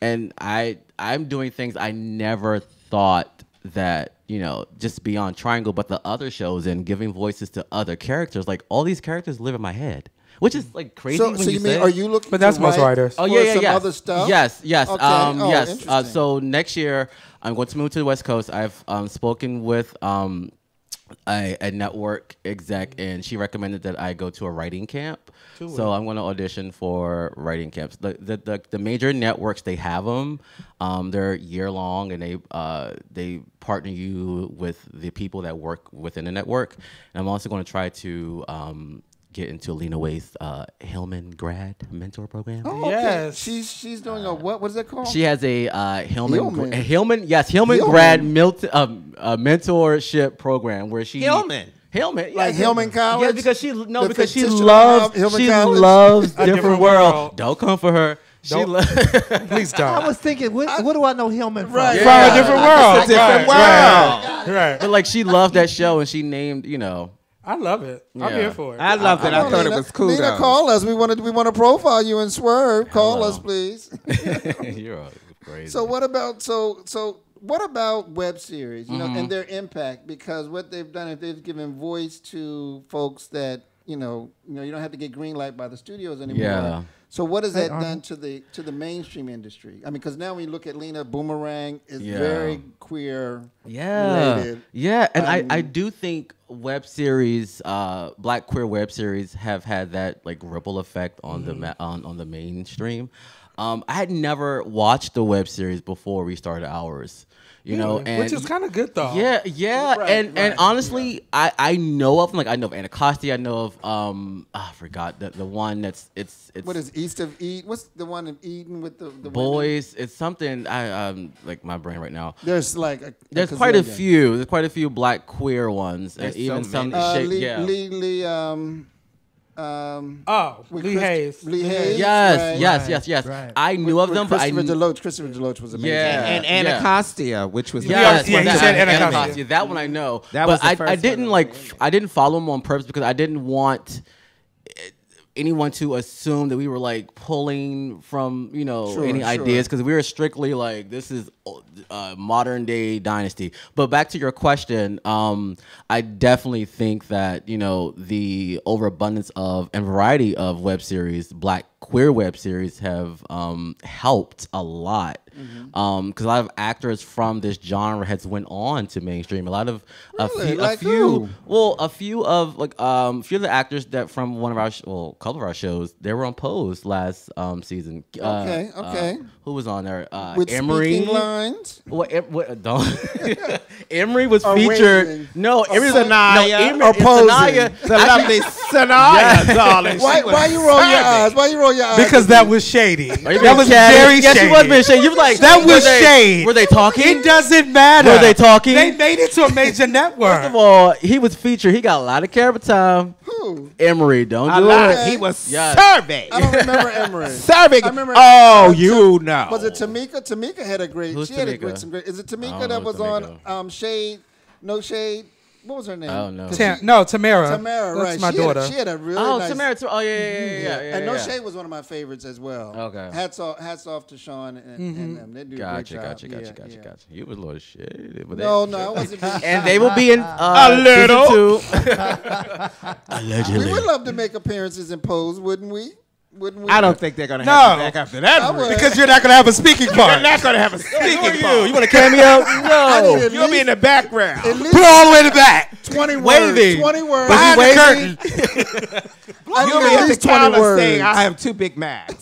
Speaker 8: and I I'm doing things I never thought that you know just beyond Triangle, but the other shows and giving voices to other characters. Like all these characters live in my head, which is like crazy.
Speaker 2: So,
Speaker 8: when
Speaker 2: so you,
Speaker 8: say
Speaker 2: mean
Speaker 8: it.
Speaker 2: are you looking?
Speaker 3: But that's
Speaker 2: to
Speaker 3: most
Speaker 2: write
Speaker 3: writers.
Speaker 8: Oh
Speaker 2: for
Speaker 8: yeah, yeah,
Speaker 2: some other stuff.
Speaker 8: Yes, yes,
Speaker 2: Okay.
Speaker 8: um,
Speaker 2: Oh,
Speaker 8: yes. Uh, so next year, I'm going to move to the West Coast. I've um, spoken with um, a, a network exec, and she recommended that I go to a writing camp. So I'm going to audition for writing camps. The the, the, the major networks they have them. Um, they're year long, and they uh, they partner you with the people that work within the network. And I'm also going to try to. Um, Get into Lena Waithe's uh, Hillman grad mentor program.
Speaker 2: Oh, okay.
Speaker 3: Yes.
Speaker 2: She's she's doing a what? What is it called?
Speaker 8: She has a uh, Hillman,
Speaker 2: Hillman.
Speaker 8: Gra- Hillman, yes, Hillman,
Speaker 2: Hillman.
Speaker 8: grad Milton, um, uh, mentorship program where she
Speaker 4: Hillman?
Speaker 8: Hillman,
Speaker 2: Like
Speaker 8: yes,
Speaker 2: Hillman College?
Speaker 8: Yeah, because she no,
Speaker 2: The
Speaker 8: because she loves
Speaker 2: Hillman
Speaker 8: she
Speaker 2: College?
Speaker 8: loves different,
Speaker 3: different
Speaker 8: world.
Speaker 3: world.
Speaker 8: Don't come for her. She
Speaker 3: Don't-
Speaker 8: loves.
Speaker 3: Please don't.
Speaker 5: I was thinking, what, what do I know Hillman from?
Speaker 2: Right.
Speaker 3: From a different world.
Speaker 4: It's a different
Speaker 3: right,
Speaker 4: world.
Speaker 3: Right. right.
Speaker 8: but like she loved that show and she named you know.
Speaker 3: I love it. I'm
Speaker 8: Yeah.
Speaker 3: here for it.
Speaker 4: I loved it. I, thought
Speaker 2: Lena,
Speaker 4: it was cool.
Speaker 2: Lena,
Speaker 4: though.
Speaker 2: call us. We want to we want to profile you and Swerv. Call
Speaker 8: Hello.
Speaker 2: us, please.
Speaker 8: You're crazy.
Speaker 2: so what about so so what about web series? You know,
Speaker 8: Mm-hmm.
Speaker 2: and their impact because what they've done is they've given voice to folks that you know, you know, you don't have to get green light by the studios anymore.
Speaker 8: Yeah.
Speaker 2: So what has that done to the to the mainstream industry? I mean, because now when you look at Lena Boomerang, is
Speaker 8: Yeah.
Speaker 2: very queer.
Speaker 8: Yeah,
Speaker 2: related.
Speaker 8: yeah, and I, I
Speaker 2: Um,
Speaker 8: do think web series, uh, black queer web series, have had that like ripple effect on the ma- on on the mainstream. Um, I had never watched the web series before we started ours, you know, and
Speaker 3: which is kind of good though.
Speaker 8: yeah, yeah,
Speaker 2: Right,
Speaker 8: and and
Speaker 2: right,
Speaker 8: honestly, I I know of like I know of Anacostia, I know of um ah, I forgot the the one that's it's it's
Speaker 2: What is East of Eden? What's the one of Eden with the, the women?
Speaker 8: boys. It's something I um like my brain right now.
Speaker 2: There's like a,
Speaker 8: There's quite a
Speaker 2: gazillion.
Speaker 8: few. There's quite a few black queer ones, and
Speaker 4: There's so
Speaker 8: even some
Speaker 4: many.
Speaker 2: Uh,
Speaker 8: shape.
Speaker 2: Lee,
Speaker 8: yeah.
Speaker 2: Lee, Lee, um, um,
Speaker 3: Oh, Lee
Speaker 2: Christ-
Speaker 3: Hayes.
Speaker 2: Lee Hayes.
Speaker 8: Yes,
Speaker 2: right.
Speaker 8: yes,
Speaker 5: Right,
Speaker 8: yes, yes.
Speaker 5: right.
Speaker 8: I knew of them, but I
Speaker 2: Christopher Deloach. Christopher Deloach was amazing.
Speaker 8: Yeah.
Speaker 4: and
Speaker 8: yeah.
Speaker 4: Anacostia, which was the
Speaker 8: Yes,
Speaker 3: yeah, he
Speaker 4: that
Speaker 3: said
Speaker 4: I
Speaker 3: Anacostia.
Speaker 8: Anacostia. That one I know.
Speaker 4: That
Speaker 8: but
Speaker 4: was the
Speaker 8: I,
Speaker 4: first
Speaker 8: I didn't
Speaker 4: that
Speaker 8: like.
Speaker 4: I
Speaker 8: didn't follow them on purpose because I didn't want eh, anyone to assume that we were like pulling from you know
Speaker 2: Sure,
Speaker 8: any
Speaker 2: sure.
Speaker 8: ideas because we were strictly like this is uh, modern day dynasty. But back to your question, um, I definitely think that you know the overabundance of and variety of web series, black queer web series, have um, helped a lot.
Speaker 2: Mm-hmm.
Speaker 8: Because a lot of actors from this genre has went on to mainstream. A lot of a
Speaker 2: Really?
Speaker 8: few,
Speaker 2: Like
Speaker 8: a few
Speaker 2: who?
Speaker 8: well, a few of like um, a few of the actors that from one of our sh- well, a couple of our shows, they were on Pose last um season. Uh,
Speaker 2: Okay,
Speaker 8: uh,
Speaker 2: okay.
Speaker 8: Who was on there? Uh,
Speaker 2: With
Speaker 8: Emery.
Speaker 2: speaking lines.
Speaker 8: What? Em- what don't. Emery was
Speaker 2: Or
Speaker 8: featured.
Speaker 2: waving.
Speaker 8: No,
Speaker 2: Or
Speaker 8: Emery.
Speaker 2: posing.
Speaker 8: No, Emery.
Speaker 2: Or
Speaker 8: it's
Speaker 2: posing.
Speaker 8: Sanaya.
Speaker 4: The lovely Sanaya, darling.
Speaker 2: Why,
Speaker 4: was
Speaker 2: why you roll your
Speaker 4: serving.
Speaker 2: eyes? Why you roll your eyes?
Speaker 3: because that was shady. That was
Speaker 8: catty?
Speaker 3: very
Speaker 8: yes,
Speaker 3: shady.
Speaker 8: she was being shady. You was like
Speaker 3: That
Speaker 8: were
Speaker 3: was
Speaker 8: they-
Speaker 3: shade.
Speaker 8: Were they talking?
Speaker 3: It doesn't matter.
Speaker 8: Were they talking?
Speaker 3: They made it to a major network.
Speaker 8: First of all, he was featured. He got a lot of camera time.
Speaker 2: Who?
Speaker 8: Emery, don't
Speaker 4: I
Speaker 8: do
Speaker 4: lied.
Speaker 8: it.
Speaker 4: He was
Speaker 8: Yes.
Speaker 4: serving.
Speaker 2: I don't remember Emery.
Speaker 4: Serving.
Speaker 2: I remember.
Speaker 4: oh,
Speaker 2: uh,
Speaker 4: you
Speaker 2: Tam-
Speaker 4: know.
Speaker 2: Was it Tamika? Tamika had a great.
Speaker 8: Who's
Speaker 2: she had a
Speaker 8: Tamika?
Speaker 2: great, some great. Is it
Speaker 8: I
Speaker 2: Tamika
Speaker 8: don't
Speaker 2: that
Speaker 8: know
Speaker 2: was on
Speaker 8: Tamika.
Speaker 2: um, Shade? No Shade. What was her name?
Speaker 8: I don't know.
Speaker 2: 'Cause
Speaker 3: Tam-
Speaker 2: she-
Speaker 3: no, Tamara.
Speaker 2: Tamara,
Speaker 3: That's
Speaker 2: right?
Speaker 3: my
Speaker 2: she
Speaker 3: daughter.
Speaker 2: Had, she had a really
Speaker 8: Oh,
Speaker 2: nice.
Speaker 8: Tamara. Tam- Oh yeah, yeah, yeah, yeah. yeah, yeah,
Speaker 2: and No
Speaker 8: yeah.
Speaker 2: Shade was one of my favorites as well.
Speaker 8: Okay.
Speaker 2: Hats off, hats off to Sean and, and them. They do a
Speaker 8: Gotcha,
Speaker 2: great job.
Speaker 8: gotcha, gotcha,
Speaker 2: Yeah,
Speaker 8: gotcha,
Speaker 2: yeah.
Speaker 8: gotcha. You was a little shit. But
Speaker 2: No,
Speaker 8: they,
Speaker 2: no, I wasn't. being-
Speaker 8: And they will be in uh,
Speaker 4: A little.
Speaker 8: season two.
Speaker 2: we would love to make appearances in Pose, wouldn't we? Wouldn't we?
Speaker 4: I don't think they're gonna
Speaker 3: No.
Speaker 4: have you back after that.
Speaker 2: Would.
Speaker 3: because you're not gonna have a speaking
Speaker 4: They're
Speaker 3: part.
Speaker 4: not gonna have a speaking
Speaker 8: Who
Speaker 4: part.
Speaker 8: you? You want a cameo?
Speaker 2: I
Speaker 8: No.
Speaker 4: You'll be in the background.
Speaker 3: Put all the way to the back.
Speaker 2: 20 words.
Speaker 8: Waving.
Speaker 2: 20 words.
Speaker 3: Behind the
Speaker 8: waving?
Speaker 3: curtain.
Speaker 2: I
Speaker 4: You'll
Speaker 2: need
Speaker 4: be
Speaker 2: at
Speaker 4: at the
Speaker 2: 20
Speaker 4: counter
Speaker 2: words.
Speaker 4: saying, "I have two Big Macs."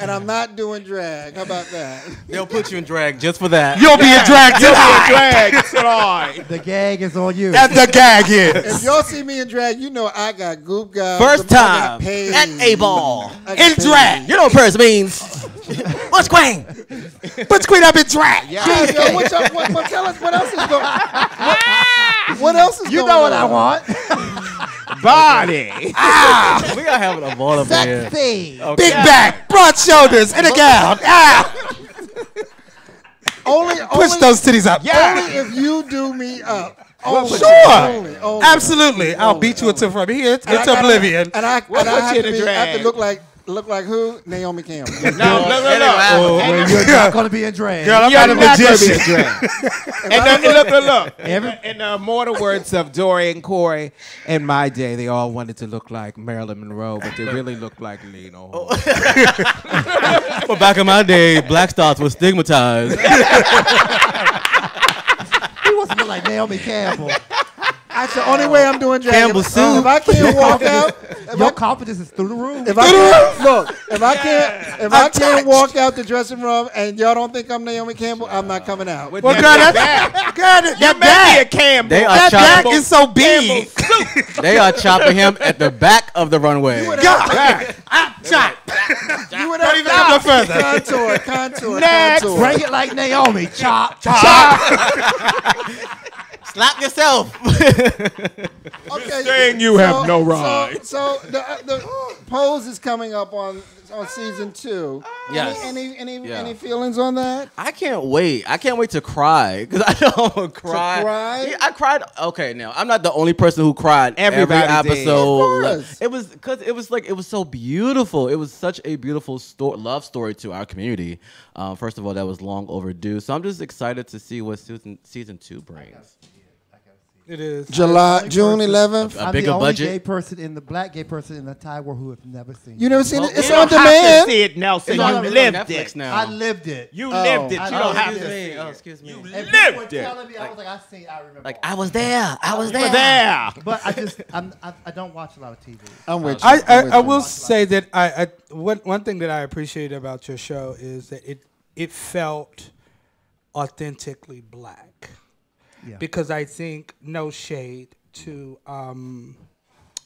Speaker 2: And I'm not doing drag. How about that?
Speaker 8: They'll put you in drag just for that.
Speaker 3: You'll be a drag tonight.
Speaker 4: Drag tonight.
Speaker 5: The gag is on you.
Speaker 3: And the gag is
Speaker 2: If y'all see me in drag, you know I got goop guys.
Speaker 8: First time at A ball.
Speaker 3: In
Speaker 2: paid.
Speaker 3: drag.
Speaker 8: You know what Paris means. What's Queen?
Speaker 3: But Queen up in drag.
Speaker 2: Yeah, yo, what, y'all, what, what, tell us what else is going what, what else is
Speaker 5: you
Speaker 2: going
Speaker 5: know what I want.
Speaker 4: Body.
Speaker 8: we gotta have a ball up here.
Speaker 5: Sexy.
Speaker 3: Big back, broad shoulders, and a gown. Ah,
Speaker 2: Only,
Speaker 3: push
Speaker 2: only,
Speaker 3: those titties up.
Speaker 2: only if you do me up. Only,
Speaker 3: Sure.
Speaker 2: Only, only.
Speaker 3: Absolutely. I'll beat you into from here to,
Speaker 2: And I
Speaker 3: oblivion.
Speaker 2: And I,
Speaker 4: We'll
Speaker 2: and I have
Speaker 4: you
Speaker 2: to, be, I have to look like look like who? Naomi Campbell.
Speaker 4: No, no, no, no.
Speaker 3: Oh,
Speaker 5: Well, you're not going to be in drag.
Speaker 3: Girl, I'm
Speaker 4: You're
Speaker 3: not a
Speaker 4: not gonna be a
Speaker 3: magician.
Speaker 4: drag. and, uh, and look, look, look. In, in the immortal words of Dorian Corey, in my day, they all wanted to look like Marilyn Monroe, but they really looked like Lena Horne.
Speaker 8: Well, back in my day, black stars were stigmatized.
Speaker 5: He wants to look like Naomi Campbell.
Speaker 2: That's the only way I'm doing drag.
Speaker 8: Campbell
Speaker 2: if,
Speaker 8: Soup.
Speaker 2: if I can't walk out, if
Speaker 5: Your
Speaker 2: I,
Speaker 5: confidence is through the roof.
Speaker 2: if I can't, look, if I can't, if I can't walk out the dressing room and y'all don't think I'm Naomi Campbell, I'm not coming out.
Speaker 3: Well, girl, that's, girl, that, that
Speaker 4: Maybe a
Speaker 3: back,
Speaker 4: Campbell.
Speaker 8: They are
Speaker 3: that back is so big.
Speaker 8: They are chopping him at the back of the runway.
Speaker 3: God, I'm chop.
Speaker 2: You would
Speaker 3: Don't even go no further.
Speaker 2: Contour, contour,
Speaker 4: Next.
Speaker 2: contour.
Speaker 5: Bring it like Naomi. Chop, chop.
Speaker 8: Slap yourself.
Speaker 2: Okay.
Speaker 4: saying you have no right.
Speaker 2: So, so the, uh, the Pose is coming up on on season two.
Speaker 8: Yes.
Speaker 2: Any any any,
Speaker 8: Yeah.
Speaker 2: any feelings on that?
Speaker 8: I can't wait. I can't wait to cry because I don't cry.
Speaker 2: To cry?
Speaker 8: Yeah, I cried. Okay, now I'm not the only person who cried
Speaker 9: Everybody
Speaker 8: every
Speaker 9: did.
Speaker 8: episode.
Speaker 2: Of course.
Speaker 8: It was because it was like it was so beautiful. It was such a beautiful sto- love story to our community. Um, first of all, that was long overdue. So I'm just excited to see what season season two brings.
Speaker 3: It is.
Speaker 2: July
Speaker 5: only
Speaker 2: June 11th.
Speaker 8: A
Speaker 5: I'm
Speaker 8: bigger
Speaker 5: the only
Speaker 8: budget?
Speaker 5: gay person in the black gay person in the entire world who have never seen.
Speaker 2: You
Speaker 5: it.
Speaker 2: never seen
Speaker 8: Well,
Speaker 2: it? It's on
Speaker 9: don't have to
Speaker 2: demand.
Speaker 9: see it, Nelson.
Speaker 5: It's
Speaker 9: You
Speaker 5: on- it's on
Speaker 9: lived it.
Speaker 8: now.
Speaker 5: I lived it.
Speaker 9: You
Speaker 2: Oh.
Speaker 9: lived it. You don't have
Speaker 5: it.
Speaker 9: to see
Speaker 8: me. Oh,
Speaker 9: it.
Speaker 8: excuse me.
Speaker 9: You
Speaker 5: And people
Speaker 9: lived
Speaker 5: were
Speaker 9: it.
Speaker 5: telling me, I was like, I seen, I remember.
Speaker 8: Like I was there. I was there.
Speaker 9: there.
Speaker 5: But I just, I'm, I, I don't watch a lot of TV.
Speaker 2: I'm with you.
Speaker 3: I,
Speaker 2: I'm
Speaker 3: I, I will say that I, I one one thing that I appreciate about your show is that it it felt authentically black.
Speaker 5: Yeah.
Speaker 3: Because I think no shade to um,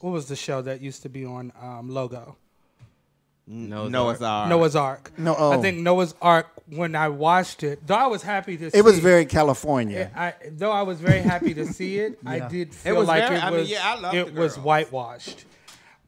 Speaker 3: what was the show that used to be on um, Logo
Speaker 8: Noah's
Speaker 9: Noah's
Speaker 8: Arc.
Speaker 9: Ark.
Speaker 3: Noah's Arc.
Speaker 2: No,
Speaker 3: I
Speaker 2: oh.
Speaker 3: think Noah's Arc. When I watched it, though I was happy to.
Speaker 2: See it It was
Speaker 3: see-
Speaker 2: very California.
Speaker 3: I, though I was very happy to see it, I did feel
Speaker 9: was
Speaker 3: like
Speaker 9: very-
Speaker 3: it
Speaker 9: I mean,
Speaker 3: was
Speaker 9: yeah, I
Speaker 3: it was whitewashed.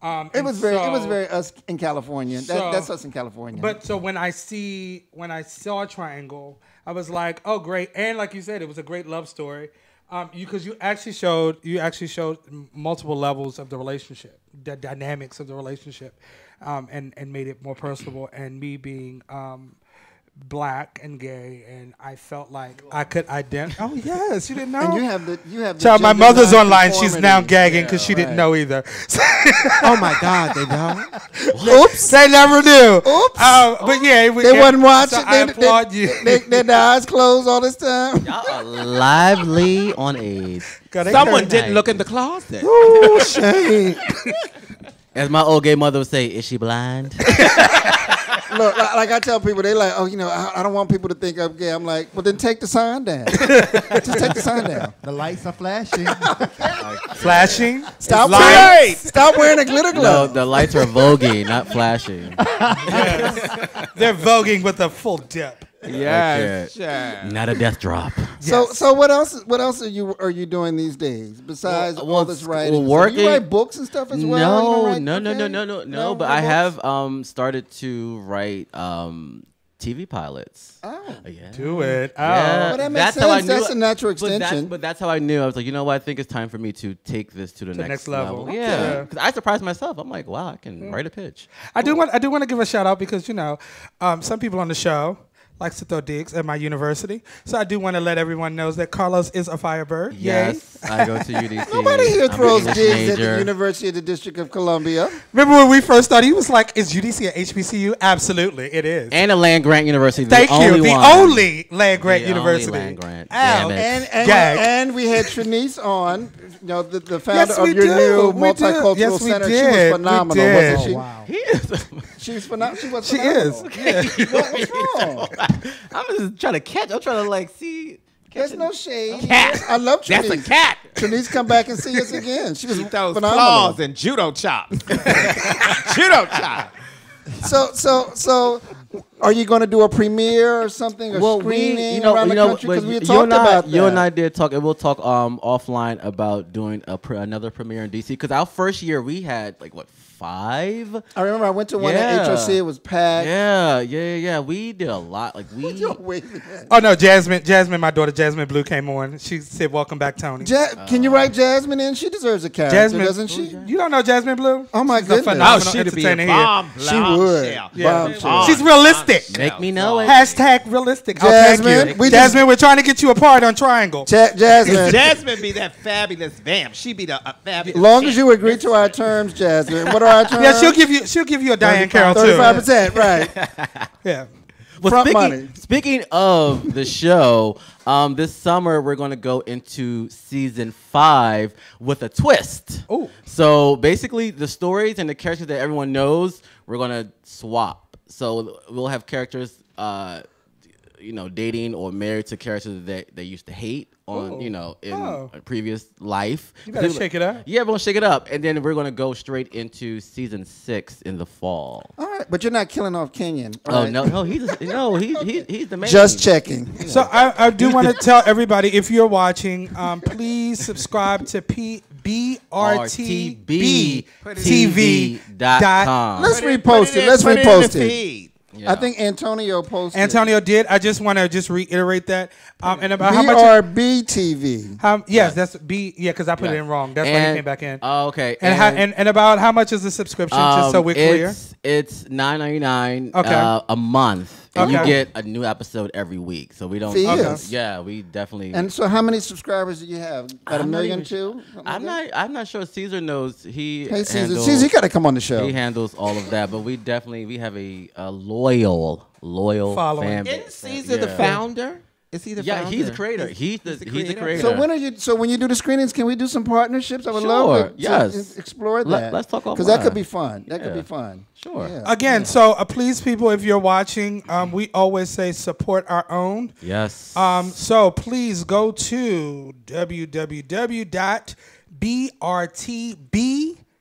Speaker 3: Um,
Speaker 2: It was very, it was very us in California. That, that's us in California.
Speaker 3: But so when I see when I saw Triangle, I was like, oh great, and like you said, it was a great love story. Um, you because you actually showed you actually showed multiple levels of the relationship, the dynamics of the relationship, um, and and made it more personable. And me being um, black and gay, and I felt like I could identify. Oh yes, you didn't know.
Speaker 2: and you have the you have the
Speaker 3: Child, my mother's online. She's now gagging because she didn't
Speaker 2: right.
Speaker 3: know either.
Speaker 9: Oh my God, they don't.
Speaker 3: Oops, they never do.
Speaker 2: Oops.
Speaker 3: Um, but yeah, it,
Speaker 2: They
Speaker 3: yeah,
Speaker 2: wasn't watching.
Speaker 3: So I
Speaker 2: they,
Speaker 3: applaud
Speaker 2: they,
Speaker 3: you.
Speaker 2: They, they, their eyes closed all this time.
Speaker 8: Y'all are lively on AIDS.
Speaker 9: Someone
Speaker 3: couldn't-
Speaker 9: didn't look in the closet.
Speaker 2: Ooh, shame.
Speaker 8: As my old gay mother would say, is she blind?
Speaker 2: Look, like, like I tell people, they like, oh, you know, I, I don't want people to think I'm gay. I'm like, well, then take the sign down. Just take the sign down.
Speaker 5: The lights are flashing.
Speaker 3: flashing.
Speaker 2: Stop wearing, stop wearing a glitter
Speaker 8: no, the lights are voguing, not flashing.
Speaker 3: They're voguing with a full dip.
Speaker 9: Yes. sure.
Speaker 8: Not a death drop.
Speaker 2: So, so what else? What else are you are you doing these days besides
Speaker 8: Well,
Speaker 2: all
Speaker 8: well,
Speaker 2: this writing?
Speaker 8: well,
Speaker 2: and stuff?
Speaker 8: working-
Speaker 2: You write books and stuff as well. You
Speaker 8: no,
Speaker 2: write-
Speaker 8: no, no, no,
Speaker 2: okay.
Speaker 8: no, no, no. But I
Speaker 2: books?
Speaker 8: have um started to write um TV pilots.
Speaker 2: Oh.
Speaker 8: Yeah.
Speaker 3: Do it. Oh.
Speaker 8: Yeah,
Speaker 2: Well, that makes
Speaker 8: that's how I
Speaker 2: sense.
Speaker 8: knew
Speaker 2: That's a natural
Speaker 8: But that's,
Speaker 2: extension.
Speaker 8: but that's how I knew. I was like, you know what? I think it's time for me to take this to the,
Speaker 3: the
Speaker 8: next,
Speaker 3: next level.
Speaker 8: level. Yeah, because I surprised myself. I'm like, wow, I can write a pitch.
Speaker 3: I do want I do want to give a shout out because you know um, some people on the show likes to throw digs at my university, so I do want to let everyone know that Carlos is a Firebird.
Speaker 8: Yes, I go to UDC.
Speaker 2: Nobody here
Speaker 8: I'm
Speaker 2: throws digs at the. University of the District of Columbia.
Speaker 3: Remember when we first started? He was like, "Is UDC a HBCU?" Absolutely, it is.
Speaker 8: and a land grant university. the
Speaker 3: Thank you.
Speaker 8: only
Speaker 3: The
Speaker 8: one.
Speaker 3: only land grant
Speaker 8: The only
Speaker 3: university.
Speaker 8: land grant.
Speaker 3: Ow.
Speaker 8: Damn it.
Speaker 2: And and, and we had Trinice on, you know, the, the founder
Speaker 3: Yes,
Speaker 2: of your
Speaker 3: do.
Speaker 2: new
Speaker 3: We
Speaker 2: multicultural
Speaker 3: Yes,
Speaker 2: center. She was phenomenal,
Speaker 3: did.
Speaker 2: wasn't she?
Speaker 5: oh wow.
Speaker 8: He is.
Speaker 2: She was phenomenal. She was
Speaker 3: She is.
Speaker 2: phenomenal. What was wrong?
Speaker 8: I'm just trying to catch. I'm trying to like see.
Speaker 2: There's no shade.
Speaker 9: Cat.
Speaker 2: I love Trinice.
Speaker 9: That's a cat.
Speaker 2: Trinice, come back and see us again. She was
Speaker 9: She throws
Speaker 2: phenomenal.
Speaker 9: claws and judo chops. judo chop.
Speaker 2: So, so, so, are you going to do a premiere or something, or
Speaker 8: well,
Speaker 2: screening
Speaker 8: we, you know,
Speaker 2: around
Speaker 8: you
Speaker 2: the
Speaker 8: know,
Speaker 2: country? Because
Speaker 8: but
Speaker 2: we had
Speaker 8: you
Speaker 2: talked
Speaker 8: and I,
Speaker 2: about that.
Speaker 8: You and I did talk, and we'll talk um offline about doing a pre- another premiere in DC. Because our first year we had like what five?
Speaker 2: I remember I went to one
Speaker 8: Yeah.
Speaker 2: at HOC. It was packed.
Speaker 8: Yeah, yeah, yeah, yeah. We did a lot. Like we.
Speaker 2: You're waving at.
Speaker 3: Oh no, Jasmine, Jasmine, my daughter Jasmine Blue came on. She said, "Welcome back, Tony."
Speaker 2: Ja- can you write Jasmine in? She deserves a character,
Speaker 3: Jasmine,
Speaker 2: doesn't she?
Speaker 3: You don't know Jasmine Blue?
Speaker 2: Oh my
Speaker 3: She's
Speaker 2: goodness.
Speaker 9: Oh, she'd be a
Speaker 3: entertainer here.
Speaker 9: bomb.
Speaker 2: She would.
Speaker 3: Yeah.
Speaker 2: Bombshell.
Speaker 3: She's realistic.
Speaker 8: Make me know it.
Speaker 3: Hashtag realistic. I'll tag
Speaker 2: Jasmine,
Speaker 3: you.
Speaker 2: we just-
Speaker 3: Jasmine, we're trying to get you a part on Triangle.
Speaker 2: Ja- Jasmine.
Speaker 9: Jasmine be that fabulous vamp. She be the uh, fabulous.
Speaker 2: long as you agree to our terms, Jasmine. What are?
Speaker 3: Yeah, she'll give you. She'll give you a Diahann Carroll too.
Speaker 2: thirty-five percent. Right.
Speaker 3: Yeah.
Speaker 8: Well,
Speaker 2: Front
Speaker 8: speaking,
Speaker 2: money.
Speaker 8: speaking of the show, um, this summer we're going to go into season five with a twist.
Speaker 3: Ooh.
Speaker 8: So basically, the stories and the characters that everyone knows, we're going to swap. So we'll have characters, uh, you know, dating or married to characters that they used to hate on,
Speaker 3: Ooh.
Speaker 8: you know, in
Speaker 3: Oh.
Speaker 8: a previous life.
Speaker 3: You better shake it up.
Speaker 8: Yeah, we're gonna shake it up, and then we're gonna go straight into season six in the fall.
Speaker 2: All right, but you're not killing off Kenyon.
Speaker 8: Oh
Speaker 2: right?
Speaker 8: no, no, he's no, he, he, he's the main.
Speaker 2: Just checking.
Speaker 3: So I, I do want to tell everybody if you're watching, um, please subscribe to brtb
Speaker 8: RTB
Speaker 3: dot
Speaker 8: com.
Speaker 2: Let's
Speaker 9: Put it-
Speaker 2: repost it. Let's
Speaker 9: put it in the
Speaker 2: repost it.
Speaker 9: Feed.
Speaker 8: Yeah.
Speaker 2: I think Antonio posted.
Speaker 3: Antonio did. I just want to just reiterate that. Um, and about how much?
Speaker 2: BRB TV.
Speaker 3: How, yes, that's B. Yeah, because I put it in wrong. That's why it came back in.
Speaker 8: Oh, okay.
Speaker 3: and, how, and and about how much is the subscription? just so
Speaker 8: Um,
Speaker 3: we're clear.
Speaker 8: It's, it's nine ninety nine
Speaker 3: Okay.
Speaker 8: uh, a month, and you get a new episode every week. So we don't.
Speaker 2: Fees.
Speaker 8: Yeah, we definitely.
Speaker 2: And so, how many subscribers do you have? Got a
Speaker 8: I'm not
Speaker 2: million too?
Speaker 8: I'm
Speaker 2: like
Speaker 8: not. I'm not sure. Caesar knows. He.
Speaker 2: that? Hey, Caesar.
Speaker 8: handles-
Speaker 2: Caesar, you got to come on the show.
Speaker 8: He handles all of that, but we definitely we have a, a loyal, loyal
Speaker 3: Following.
Speaker 8: fan
Speaker 9: Isn't
Speaker 8: base.
Speaker 9: Caesar the
Speaker 8: Yeah.
Speaker 9: founder? Is he the
Speaker 8: Yeah,
Speaker 9: founder?
Speaker 8: he's the creator. He's the,
Speaker 9: he's the
Speaker 8: he's the
Speaker 9: creator?
Speaker 8: creator.
Speaker 2: So when are you? So when you do the screenings, can we do some partnerships? I would
Speaker 8: Sure,
Speaker 2: love to, to
Speaker 8: yes.
Speaker 2: explore
Speaker 8: Let-
Speaker 2: that.
Speaker 8: let's talk about
Speaker 2: because that could be fun. That could be fun.
Speaker 8: Sure.
Speaker 2: Yeah.
Speaker 3: Again, so uh, please, people, if you're watching, um, we always say support our own.
Speaker 8: Yes.
Speaker 3: Um, so please go to www.brtb.com.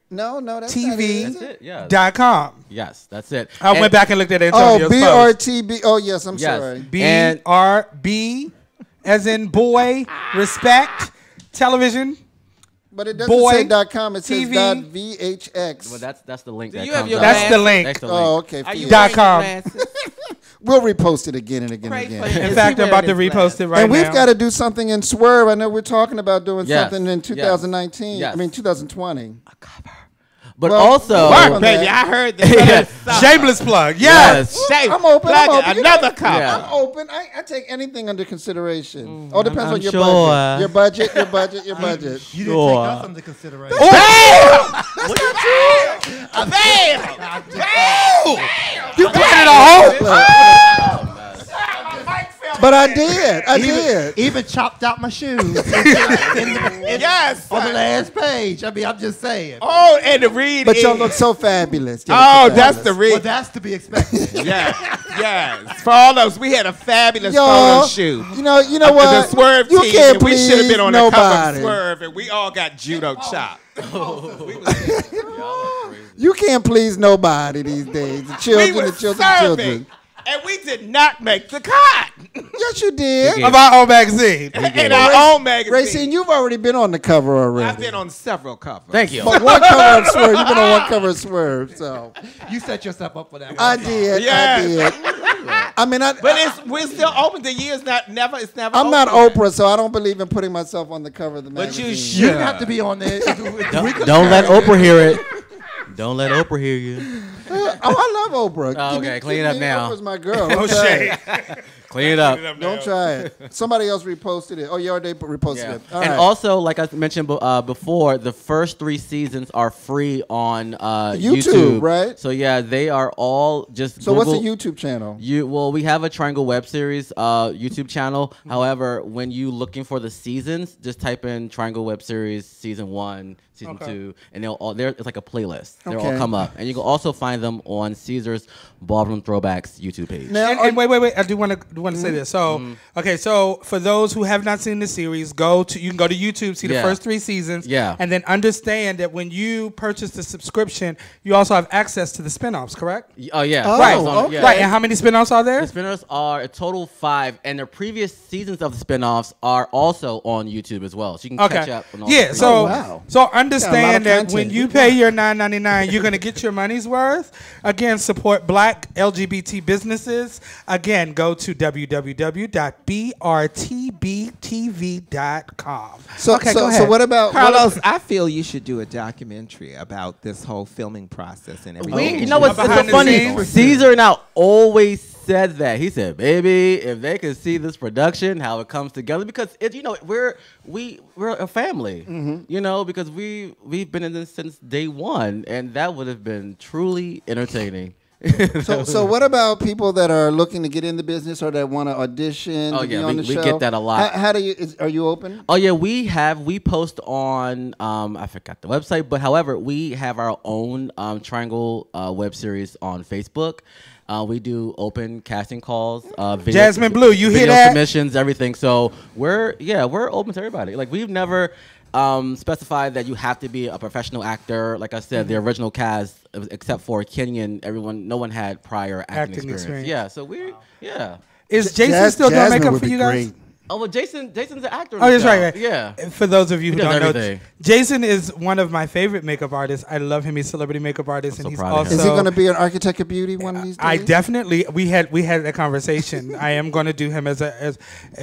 Speaker 2: No, no, that's
Speaker 3: TV.
Speaker 2: not it, is
Speaker 8: that's
Speaker 2: it?
Speaker 8: it. Yeah.
Speaker 3: Yes,
Speaker 8: that's it.
Speaker 3: I
Speaker 8: And-
Speaker 3: went back and looked at it. Oh,
Speaker 2: BRTB. Oh, yes. I'm
Speaker 8: Yes.
Speaker 2: sorry.
Speaker 3: B
Speaker 8: And-
Speaker 3: R B, as in boy, respect, television.
Speaker 2: But it doesn't
Speaker 3: Boy,
Speaker 2: say dot .com. It says
Speaker 3: TV.
Speaker 2: dot .vhx.
Speaker 8: Well, that's that's the link.
Speaker 9: Do
Speaker 8: that
Speaker 9: you have
Speaker 8: comes
Speaker 9: your
Speaker 8: up.
Speaker 3: That's the link.
Speaker 8: That's the
Speaker 2: Oh, okay.
Speaker 9: Are you
Speaker 3: Dot
Speaker 9: wearing your
Speaker 3: com.
Speaker 9: glasses?
Speaker 2: We'll repost it again and again
Speaker 9: Pray
Speaker 2: and
Speaker 9: for
Speaker 2: again.
Speaker 9: him.
Speaker 3: In
Speaker 9: Is
Speaker 3: fact,
Speaker 9: he
Speaker 3: I'm about to
Speaker 9: wearing his
Speaker 3: repost it right now.
Speaker 2: and we've got to do something in Swerv. I know we're talking about doing
Speaker 8: Yes,
Speaker 2: something in
Speaker 8: yes,
Speaker 2: 2019.
Speaker 8: yes.
Speaker 2: I mean 2020.
Speaker 8: But
Speaker 2: Well,
Speaker 8: also,
Speaker 2: work
Speaker 9: Work, baby. I heard that.
Speaker 8: Yeah.
Speaker 3: Shameless plug. Yes.
Speaker 8: yes.
Speaker 9: Shame.
Speaker 2: I'm open,
Speaker 9: Plug
Speaker 2: I'm open.
Speaker 9: Another
Speaker 2: know,
Speaker 9: cup.
Speaker 8: Yeah.
Speaker 2: I'm open. I, I take anything under consideration. Mm, oh, All depends
Speaker 8: I'm
Speaker 2: on your
Speaker 8: sure.
Speaker 2: budget. Your budget. Your budget. Your budget.
Speaker 5: You didn't take us into consideration.
Speaker 2: You planted a hole. But I did. I did.
Speaker 5: Even chopped out my shoes. in the- in-
Speaker 9: Yes.
Speaker 5: On the last page. I mean, I'm just saying.
Speaker 9: Oh, and the read
Speaker 2: But
Speaker 9: is.
Speaker 2: y'all look so fabulous. Y'all
Speaker 9: Oh,
Speaker 2: look so
Speaker 9: that's the
Speaker 2: fabulous.
Speaker 5: Well,
Speaker 9: read.
Speaker 5: that's to be expected.
Speaker 9: yeah, yes. For all those, we had a fabulous
Speaker 2: Y'all,
Speaker 9: photo shoot.
Speaker 2: you know, you know
Speaker 9: Of
Speaker 2: what?
Speaker 9: The Swerv
Speaker 2: you
Speaker 9: team.
Speaker 2: can't
Speaker 9: we should have been on the cover of Swerv, and we all got judo oh. chopped.
Speaker 2: You can't please nobody these days. The children,
Speaker 9: were
Speaker 2: the children, the children.
Speaker 9: And we did not make the cut
Speaker 2: Yes, you did.
Speaker 3: Of our own magazine.
Speaker 9: in our own magazine.
Speaker 2: Rayceen, you've already been on the cover already.
Speaker 9: I've been on several covers.
Speaker 8: Thank you.
Speaker 2: But one cover of Swerv. You've been on one cover of Swerv. So
Speaker 5: you set yourself up for that.
Speaker 2: I did.
Speaker 9: Yes.
Speaker 2: I did. I mean, I,
Speaker 9: But it's we're still open. The year's not never. It's never.
Speaker 2: I'm not. Oprah, so I don't believe in putting myself on the cover of the magazine.
Speaker 9: But
Speaker 5: You
Speaker 9: should.
Speaker 5: didn't have to be on there.
Speaker 8: Don't, don't let Oprah hear it. Don't let Oprah hear you.
Speaker 2: oh, I love Oprah.
Speaker 8: Oh,
Speaker 2: Give me-
Speaker 8: okay, clean it up
Speaker 2: me-
Speaker 8: now.
Speaker 2: Oprah's my girl.
Speaker 3: Oh,
Speaker 2: Don't try
Speaker 3: shade.
Speaker 2: it.
Speaker 8: Clean it up.
Speaker 2: Don't try it. Somebody else reposted it. Oh, you already reposted
Speaker 8: Yeah.
Speaker 2: it. All
Speaker 8: and
Speaker 2: right.
Speaker 8: also, like I mentioned uh, before, the first three seasons are free on uh,
Speaker 2: YouTube,
Speaker 8: YouTube,
Speaker 2: right?
Speaker 8: So yeah, they are all just.
Speaker 2: so what's the YouTube channel?
Speaker 8: You well, we have a Triangle Web Series uh, YouTube channel.
Speaker 2: Mm-hmm.
Speaker 8: However, when you looking for the seasons, just type in Triangle Web Series season one, season
Speaker 3: Okay.
Speaker 8: two, and they'll all there. It's like a playlist. They'll all come up, and you can also find them on Caesar's Ballroom Throwbacks YouTube page.
Speaker 2: Now,
Speaker 3: And, and wait, wait, wait! I do want to want to say mm-hmm. this. So, mm-hmm. okay, so for those who have not seen the series, go to you can go to YouTube, see the
Speaker 8: Yeah.
Speaker 3: first three seasons,
Speaker 8: Yeah.
Speaker 3: and then understand that when you purchase the subscription, you also have access to the spinoffs, correct?
Speaker 8: Oh yeah,
Speaker 2: Oh,
Speaker 8: Right,
Speaker 2: okay.
Speaker 8: yeah.
Speaker 3: Right. And how many spinoffs are there?
Speaker 8: The spin-offs are a total five, and the previous seasons of the spin-offs are also on YouTube as well. So you can
Speaker 3: Okay.
Speaker 8: catch up on all
Speaker 3: Yeah.
Speaker 8: the
Speaker 3: So
Speaker 2: Oh, wow.
Speaker 3: so
Speaker 2: Got a lot
Speaker 3: understand
Speaker 2: of
Speaker 3: that
Speaker 2: content.
Speaker 3: when you pay your nine ninety nine, you're gonna get your money's worth. Again, support Black LGBT businesses. Again, go to www.brtbtv.com.
Speaker 2: so,
Speaker 3: okay,
Speaker 2: so,
Speaker 3: go
Speaker 2: so what about what
Speaker 9: Carlos, I feel you should do a documentary about this whole filming process and everything.
Speaker 8: We, you know what's it's so funny?
Speaker 3: scenes?
Speaker 8: Caesar and I always said that. He said, "Baby, if they could see this production, how it comes together, because it, you know, we're we we're a family,
Speaker 2: Mm-hmm.
Speaker 8: you know, because we we've been in this since day one, and that would have been truly entertaining."
Speaker 2: So, so what about people that are looking to get in the business or that want to audition?
Speaker 8: Oh,
Speaker 2: to be
Speaker 8: yeah,
Speaker 2: on
Speaker 8: we-
Speaker 2: the
Speaker 8: we get that a lot.
Speaker 2: How, how do you? Is, are you open?
Speaker 8: Oh yeah, we have we post on um I forgot the website, but however we have our own um, Triangle uh, web series on Facebook. Uh, we do open casting calls, uh, video,
Speaker 3: Jasmine Blue, you hear
Speaker 8: video
Speaker 3: that?
Speaker 8: submissions, everything. So we're yeah we're open to everybody. Like we've never um, specified that you have to be a professional actor. Like I said,
Speaker 3: Mm-hmm.
Speaker 8: the original cast, except for Kenyon, everyone, no one had prior acting,
Speaker 3: Acting
Speaker 8: experience.
Speaker 3: experience.
Speaker 8: Yeah, so we yeah.
Speaker 3: Is Jason
Speaker 2: Jas-
Speaker 3: still doing
Speaker 2: Jasmine
Speaker 3: makeup
Speaker 2: would
Speaker 3: for you guys?
Speaker 2: great.
Speaker 8: Oh, well, Jason. Jason's an actor.
Speaker 3: Oh,
Speaker 8: the
Speaker 3: that's right, right.
Speaker 8: Yeah.
Speaker 3: And For those of you who don't know. Jason is one of my favorite makeup artists. I love him. He's a celebrity makeup artist, and
Speaker 8: so
Speaker 3: he's
Speaker 8: proud of
Speaker 3: also.
Speaker 8: him.
Speaker 2: Is he going to be an architect of beauty one of these days?
Speaker 3: I definitely we had we had a conversation. I am going to do him as a as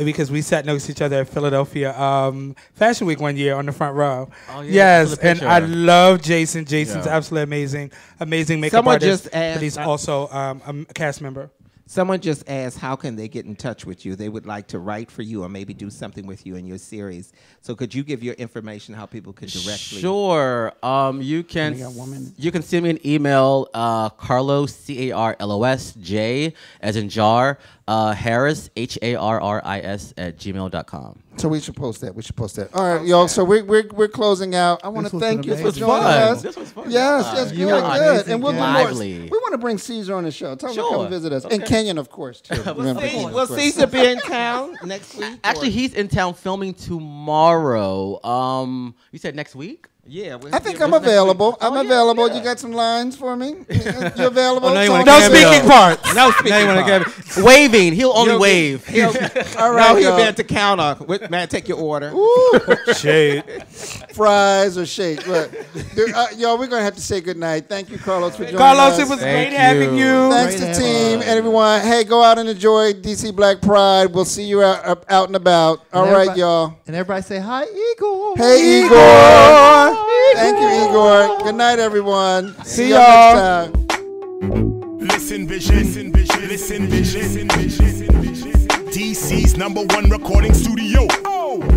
Speaker 3: because we sat next to each other at Philadelphia um, Fashion Week one year on the front row.
Speaker 8: Oh, yeah,
Speaker 3: yes, and I love Jason. Jason's
Speaker 8: Yeah.
Speaker 3: absolutely amazing, amazing makeup
Speaker 4: Someone
Speaker 3: artist.
Speaker 4: just
Speaker 3: but
Speaker 4: asked-
Speaker 3: he's
Speaker 4: uh,
Speaker 3: also um, a cast member.
Speaker 4: Someone just asked, how can they get in touch with you? They would like to write for you or maybe do something with you in your series. So could you give your information how people could directly?
Speaker 8: Sure. Um, you can
Speaker 2: Only got one minute.
Speaker 8: you can send me an email, uh, Carlos C A R L O S J as in jar, uh, Harris H A R R I S at gmail.com.
Speaker 2: So we should post that. We should post that. All right, y'all. So we're, we're, we're closing out. I want to thank
Speaker 5: an
Speaker 2: you for joining
Speaker 8: fun.
Speaker 2: us.
Speaker 8: This was fun.
Speaker 2: Yes,
Speaker 8: Yeah.
Speaker 2: yes,
Speaker 5: You
Speaker 2: good, good. And we'll do more.
Speaker 8: Lively.
Speaker 2: We want to bring Caesar on the show. Tell him to come visit us. And
Speaker 8: Okay.
Speaker 2: Kenyon, of course, too. Remember,
Speaker 4: See, will
Speaker 2: course.
Speaker 4: Caesar be in town next week?
Speaker 8: Actually,
Speaker 4: or-
Speaker 8: he's in town filming tomorrow. Um, you said next week?
Speaker 4: Yeah. we'll
Speaker 2: I think
Speaker 4: give
Speaker 2: I'm available.
Speaker 4: week.
Speaker 2: I'm
Speaker 8: Oh, yeah,
Speaker 2: available.
Speaker 8: yeah.
Speaker 2: You got some lines for me? You available?
Speaker 3: Oh, now you
Speaker 2: Talk
Speaker 3: want
Speaker 2: to
Speaker 3: to
Speaker 2: me.
Speaker 3: no speaking parts.
Speaker 4: No speaking
Speaker 3: Now you want
Speaker 4: part.
Speaker 8: Waving. He'll only
Speaker 4: He'll
Speaker 8: wave.
Speaker 4: He'll,
Speaker 2: All
Speaker 4: no,
Speaker 2: right,
Speaker 4: he'll
Speaker 2: y'all.
Speaker 4: be at the counter. With, man, take your order. Ooh.
Speaker 3: shade.
Speaker 2: fries or shake. Look, dude, uh, y'all, we're gonna have to say goodnight. Thank you, Carlos, for joining
Speaker 3: Carlos,
Speaker 2: us.
Speaker 3: Carlos, it was
Speaker 8: Thank
Speaker 3: great having
Speaker 8: you.
Speaker 3: you.
Speaker 2: Thanks
Speaker 5: Great
Speaker 2: to
Speaker 5: having
Speaker 2: team
Speaker 5: you.
Speaker 2: and everyone. Hey, go out and enjoy DC Black Pride. We'll see you out, out and about. All
Speaker 5: And
Speaker 2: right, y'all.
Speaker 5: And everybody say hi, Igor.
Speaker 2: Hey, Igor. Thank you, Igor. Good night, everyone.
Speaker 3: See
Speaker 2: y'all
Speaker 3: y'all.
Speaker 2: next time.
Speaker 1: Listen vision, listen vision, listen vision, listen vision. DC's number one recording studio. Oh.